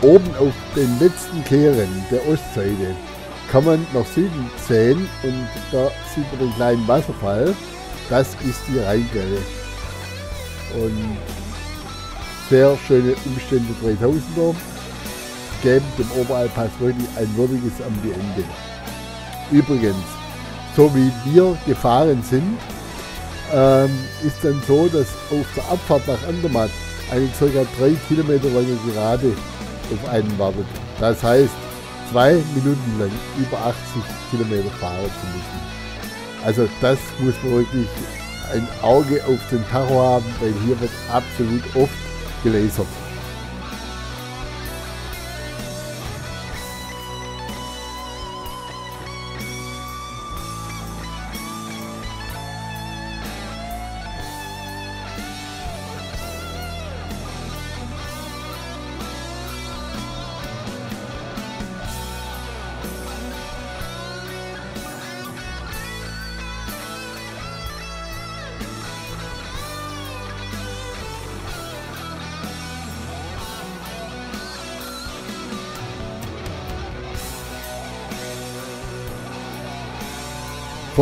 Oben auf den letzten Kehren der Ostseite kann man nach Süden sehen und da sieht man den kleinen Wasserfall. Das ist die Rheinquelle. Und sehr schöne Umstände 3000er geben dem Oberalpass wirklich ein würdiges Ambiente. Übrigens, so wie wir gefahren sind, ähm, ist dann so, dass auf der Abfahrt nach Andermatt eine ca. 3 Kilometer lange Gerade auf einen wartet. Das heißt, zwei Minuten lang über 80 Kilometer fahren zu müssen. Also das muss man wirklich ein Auge auf den Tacho haben, weil hier wird absolut oft gelasert.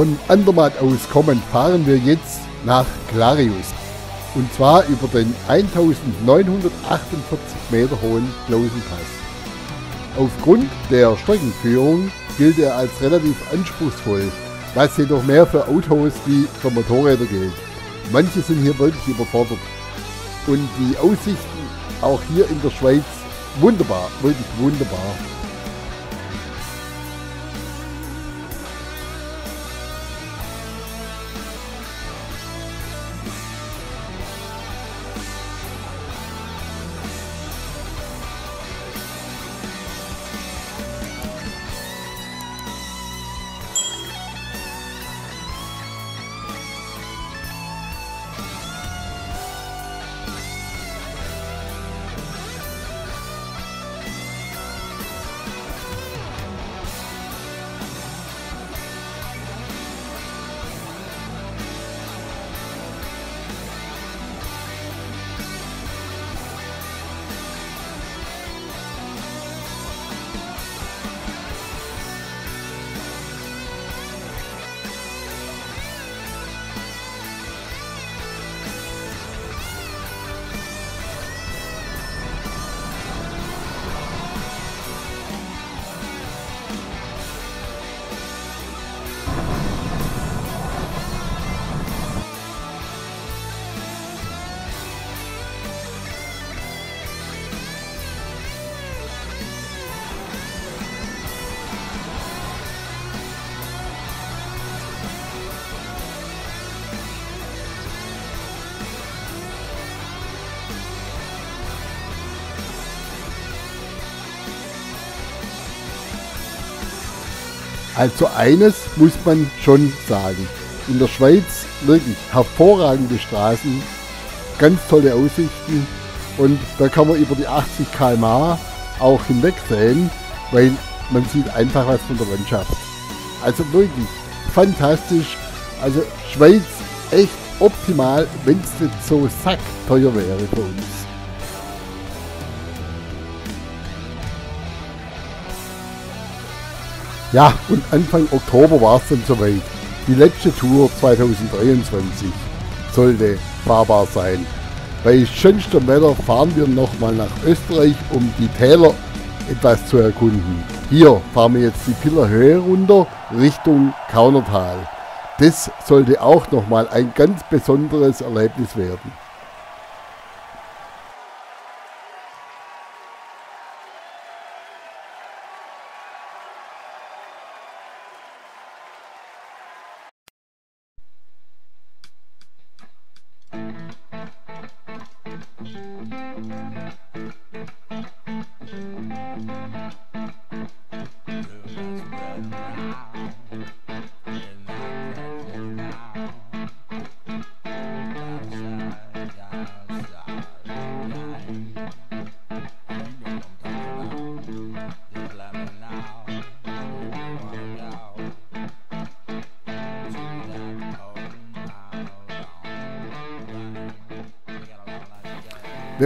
Von Andermatt aus kommend fahren wir jetzt nach Clarius. Und zwar über den 1948 Meter hohen Klausenpass. Aufgrund der Streckenführung gilt er als relativ anspruchsvoll, was jedoch mehr für Autos wie für Motorräder gilt. Manche sind hier wirklich überfordert. Und die Aussichten auch hier in der Schweiz wunderbar, wirklich wunderbar. Also eines muss man schon sagen. In der Schweiz wirklich hervorragende Straßen, ganz tolle Aussichten und da kann man über die 80 km/h auch hinwegsehen, weil man sieht einfach was von der Landschaft. Also wirklich fantastisch. Also Schweiz echt optimal, wenn es nicht so sackteuer wäre für uns. Ja, und Anfang Oktober war es dann soweit. Die letzte Tour 2023 sollte fahrbar sein. Bei schönstem Wetter fahren wir nochmal nach Österreich, um die Täler etwas zu erkunden. Hier fahren wir jetzt die Piller Höhe runter Richtung Kaunertal. Das sollte auch nochmal ein ganz besonderes Erlebnis werden.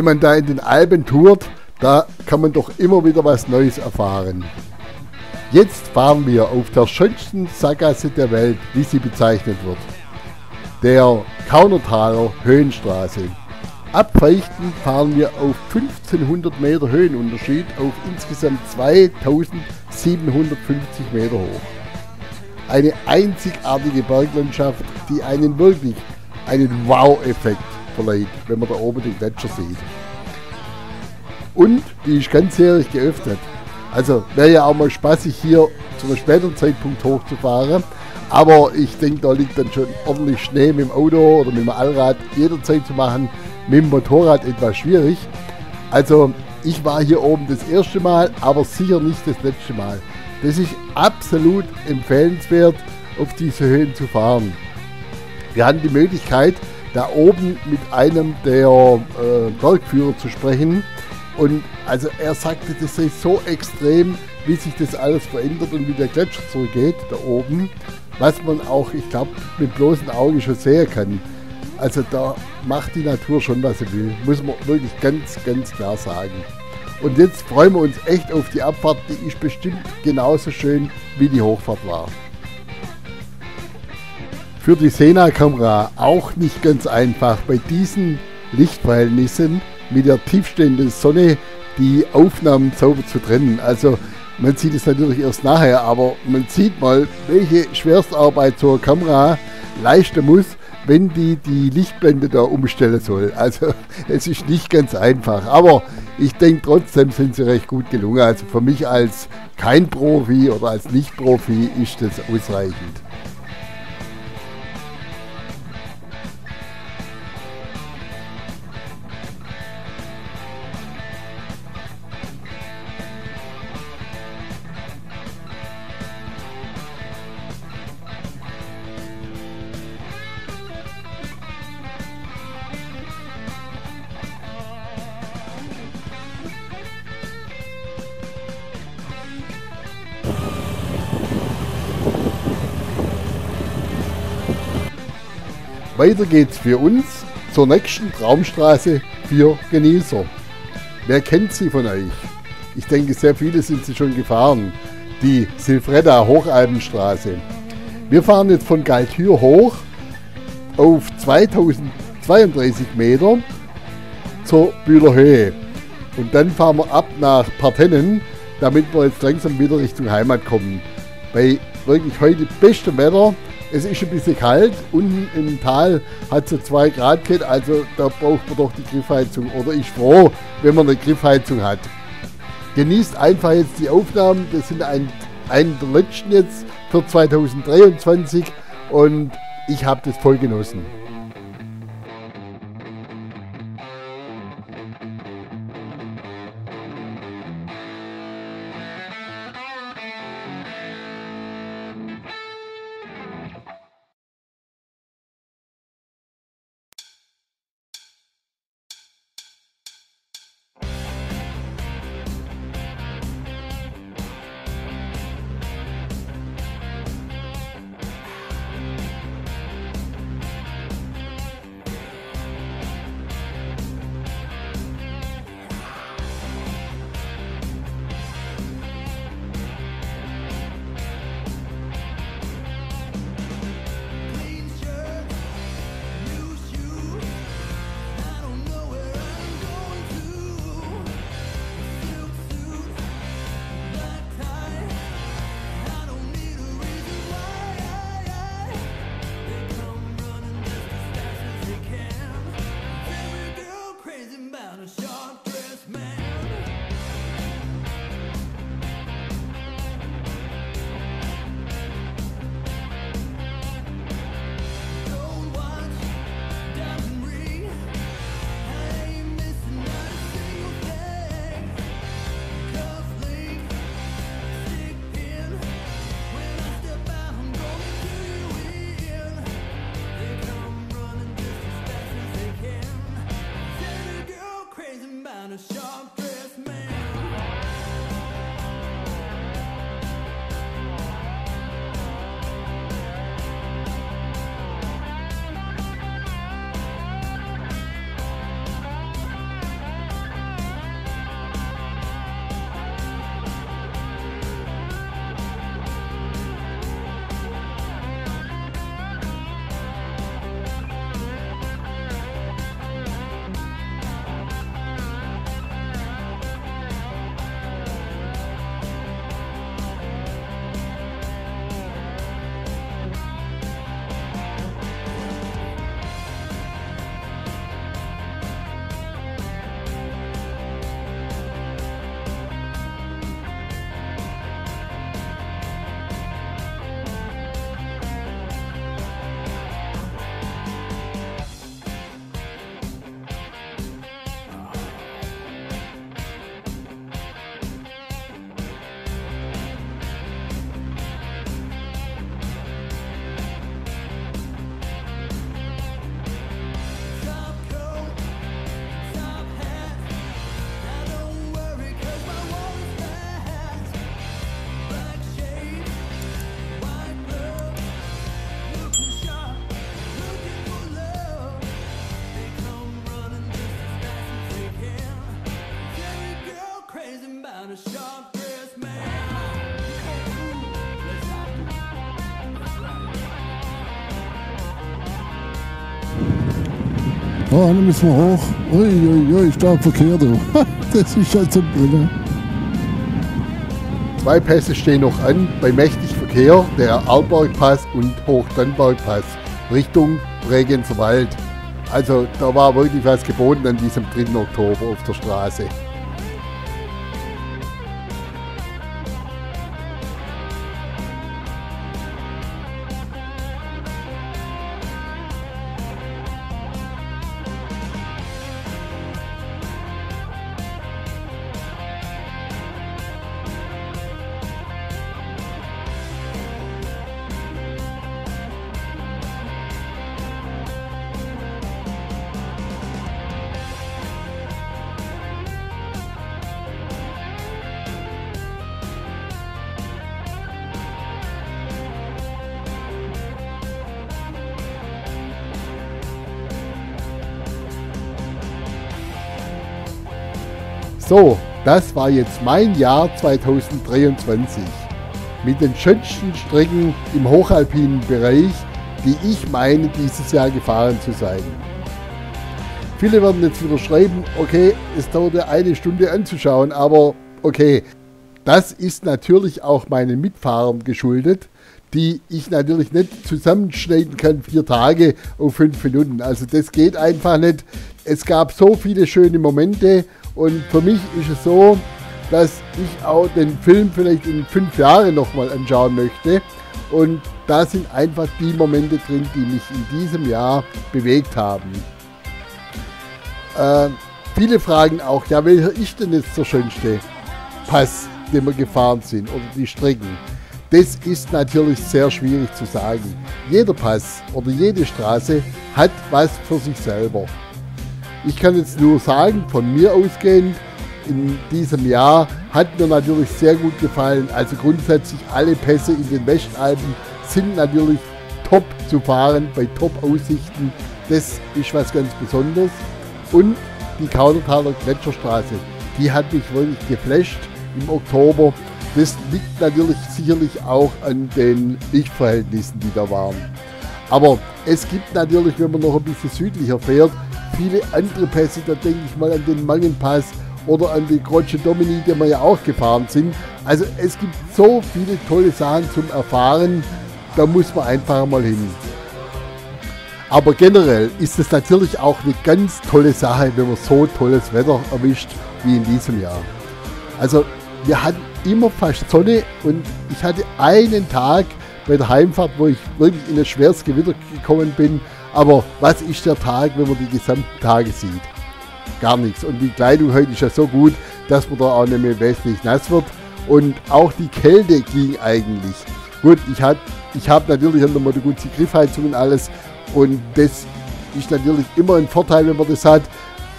Man da in den Alpen tourt, da kann man doch immer wieder was Neues erfahren. Jetzt fahren wir auf der schönsten Sackgasse der Welt, wie sie bezeichnet wird. Der Kaunertaler Höhenstraße. Ab Feichten fahren wir auf 1500 Meter Höhenunterschied auf insgesamt 2750 Meter hoch. Eine einzigartige Berglandschaft, die einen wirklich einen Wow-Effekt verleiht, wenn man da oben den Gletscher sieht. Und die ist ganzjährig geöffnet. Also wäre ja auch mal spaßig hier zu einem späteren Zeitpunkt hochzufahren. Aber ich denke, da liegt dann schon ordentlich Schnee mit dem Auto oder mit dem Allrad jederzeit zu machen. Mit dem Motorrad etwas schwierig. Also ich war hier oben das erste Mal, aber sicher nicht das letzte Mal. Das ist absolut empfehlenswert, auf diese Höhen zu fahren. Wir hatten die Möglichkeit, da oben mit einem der äh, Bergführer zu sprechen. Und also er sagte, das sei so extrem, wie sich das alles verändert und wie der Gletscher zurückgeht da oben, was man auch, ich glaube, mit bloßem Auge schon sehen kann. Also da macht die Natur schon, was sie will, muss man wirklich ganz, ganz klar sagen. Und jetzt freuen wir uns echt auf die Abfahrt, die ist bestimmt genauso schön, wie die Hochfahrt war. Für die Sena-Kamera auch nicht ganz einfach bei diesen Lichtverhältnissen mit der tiefstehenden Sonne die Aufnahmen sauber zu trennen. Also man sieht es natürlich erst nachher, aber man sieht mal, welche Schwerstarbeit eine Kamera leisten muss, wenn die die Lichtblende da umstellen soll. Also es ist nicht ganz einfach, aber ich denke trotzdem sind sie recht gut gelungen. Also für mich als kein Profi oder als Nicht-Profi ist das ausreichend. Weiter geht's für uns zur nächsten Traumstraße für Genießer. Wer kennt sie von euch? Ich denke, sehr viele sind sie schon gefahren. Die Silfreda Hochalpenstraße. Wir fahren jetzt von Galtür hoch auf 2032 Meter zur Bühler Höhe. Und dann fahren wir ab nach Partennen, damit wir jetzt langsam wieder Richtung Heimat kommen. Bei wirklich heute bestem Wetter es ist ein bisschen kalt. Unten im Tal hat es so 2 Grad gehabt, also da braucht man doch die Griffheizung. Oder ich froh, wenn man eine Griffheizung hat. Genießt einfach jetzt die Aufnahmen. Das sind ein, ein der letzten jetzt für 2023 und ich habe das voll genossen. Oh, dann müssen wir hoch. Uiuiui, ui, stark Verkehr, du. Das ist schon zum Brille. Zwei Pässe stehen noch an bei mächtig Verkehr, der Arlbergpass und Hochdannbergpass Richtung Bregenzer Wald. Also da war wirklich was geboten an diesem 3. Oktober auf der Straße. So, das war jetzt mein Jahr 2023. Mit den schönsten Strecken im hochalpinen Bereich, die ich meine, dieses Jahr gefahren zu sein. Viele werden jetzt wieder schreiben, okay, es dauerte eine Stunde anzuschauen, aber okay, das ist natürlich auch meinen Mitfahrern geschuldet, die ich natürlich nicht zusammenschneiden kann, vier Tage auf fünf Minuten. Also das geht einfach nicht. Es gab so viele schöne Momente und für mich ist es so, dass ich auch den Film vielleicht in fünf Jahren nochmal anschauen möchte. Und da sind einfach die Momente drin, die mich in diesem Jahr bewegt haben. Äh, viele fragen auch, ja, welcher ist denn jetzt der schönste Pass, den wir gefahren sind oder die Strecken? Das ist natürlich sehr schwierig zu sagen. Jeder Pass oder jede Straße hat was für sich selber. Ich kann jetzt nur sagen, von mir ausgehend, in diesem Jahr hat mir natürlich sehr gut gefallen. Also grundsätzlich alle Pässe in den Westalpen sind natürlich top zu fahren, bei Top-Aussichten. Das ist was ganz Besonderes. Und die Kaudertaler Gletscherstraße, die hat mich wirklich geflasht im Oktober. Das liegt natürlich sicherlich auch an den Lichtverhältnissen, die da waren. Aber es gibt natürlich, wenn man noch ein bisschen südlicher fährt, viele andere Pässe. Da denke ich mal an den Mangenpass oder an die Croce Domini, die wir ja auch gefahren sind. Also es gibt so viele tolle Sachen zum Erfahren. Da muss man einfach mal hin. Aber generell ist es natürlich auch eine ganz tolle Sache, wenn man so tolles Wetter erwischt wie in diesem Jahr. Also wir hatten immer fast Sonne und ich hatte einen Tag bei der Heimfahrt, wo ich wirklich in ein schweres Gewitter gekommen bin. Aber was ist der Tag, wenn man die gesamten Tage sieht? Gar nichts. Und die Kleidung heute ist ja so gut, dass man da auch nicht mehr wesentlich nass wird. Und auch die Kälte ging eigentlich. Gut, ich habe ich hab natürlich nochmal eine gute Griffheizung und alles. Und das ist natürlich immer ein Vorteil, wenn man das hat.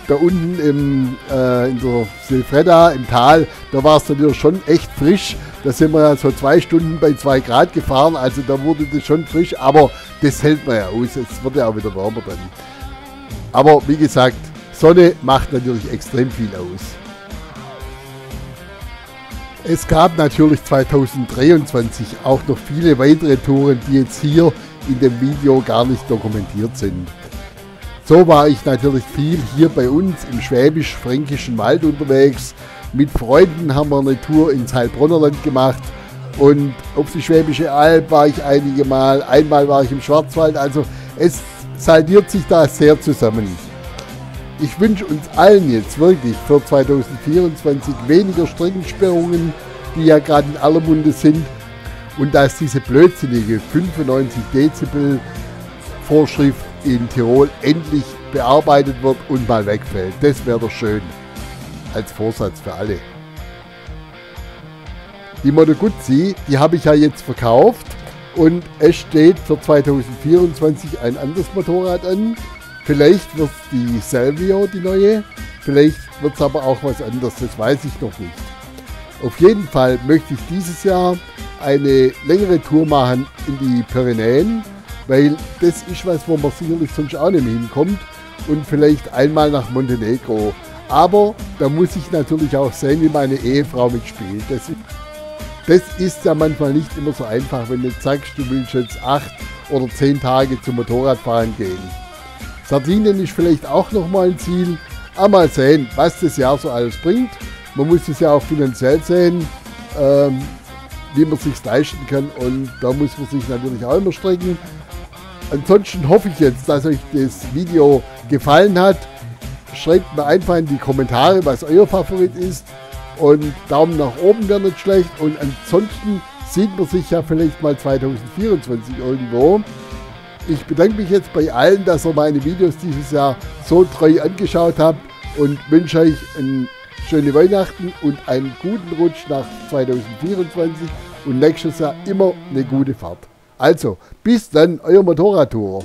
Da unten im, äh, in der Silfreda im Tal, da war es natürlich schon echt frisch. Da sind wir ja so zwei Stunden bei 2 Grad gefahren, also da wurde das schon frisch, aber das hält man ja aus. Es wird ja auch wieder wärmer dann. Aber wie gesagt, Sonne macht natürlich extrem viel aus. Es gab natürlich 2023 auch noch viele weitere Touren, die jetzt hier in dem Video gar nicht dokumentiert sind. So war ich natürlich viel hier bei uns im schwäbisch-fränkischen Wald unterwegs. Mit Freunden haben wir eine Tour ins Heilbronnerland gemacht und auf die Schwäbische Alb war ich einige Mal. Einmal war ich im Schwarzwald. Also es saldiert sich da sehr zusammen. Ich wünsche uns allen jetzt wirklich für 2024 weniger Streckensperrungen, die ja gerade in aller Munde sind, und dass diese blödsinnige 95 Dezibel Vorschrift in Tirol endlich bearbeitet wird und mal wegfällt. Das wäre doch schön. Als Vorsatz für alle. Die Moto Guzzi, die habe ich ja jetzt verkauft und es steht für 2024 ein anderes Motorrad an. Vielleicht wird es die Salvio, die neue. Vielleicht wird es aber auch was anderes, das weiß ich noch nicht. Auf jeden Fall möchte ich dieses Jahr eine längere Tour machen in die Pyrenäen, weil das ist was, wo man sicherlich sonst auch nicht mehr hinkommt und vielleicht einmal nach Montenegro. Aber da muss ich natürlich auch sehen, wie meine Ehefrau mitspielt. Das, das ist ja manchmal nicht immer so einfach, wenn du sagst, du willst jetzt acht oder zehn Tage zum Motorradfahren gehen. Sardinien ist vielleicht auch nochmal ein Ziel. Aber mal sehen, was das Jahr so alles bringt. Man muss es ja auch finanziell sehen, ähm, wie man sich leisten kann. Und da muss man sich natürlich auch immer strecken. Ansonsten hoffe ich jetzt, dass euch das Video gefallen hat. Schreibt mir einfach in die Kommentare, was euer Favorit ist. Und Daumen nach oben wäre nicht schlecht. Und ansonsten sieht man sich ja vielleicht mal 2024 irgendwo. Ich bedanke mich jetzt bei allen, dass ihr meine Videos dieses Jahr so treu angeschaut habt und wünsche euch eine schöne Weihnachten und einen guten Rutsch nach 2024 und nächstes Jahr immer eine gute Fahrt. Also, bis dann, euer Motorradtour.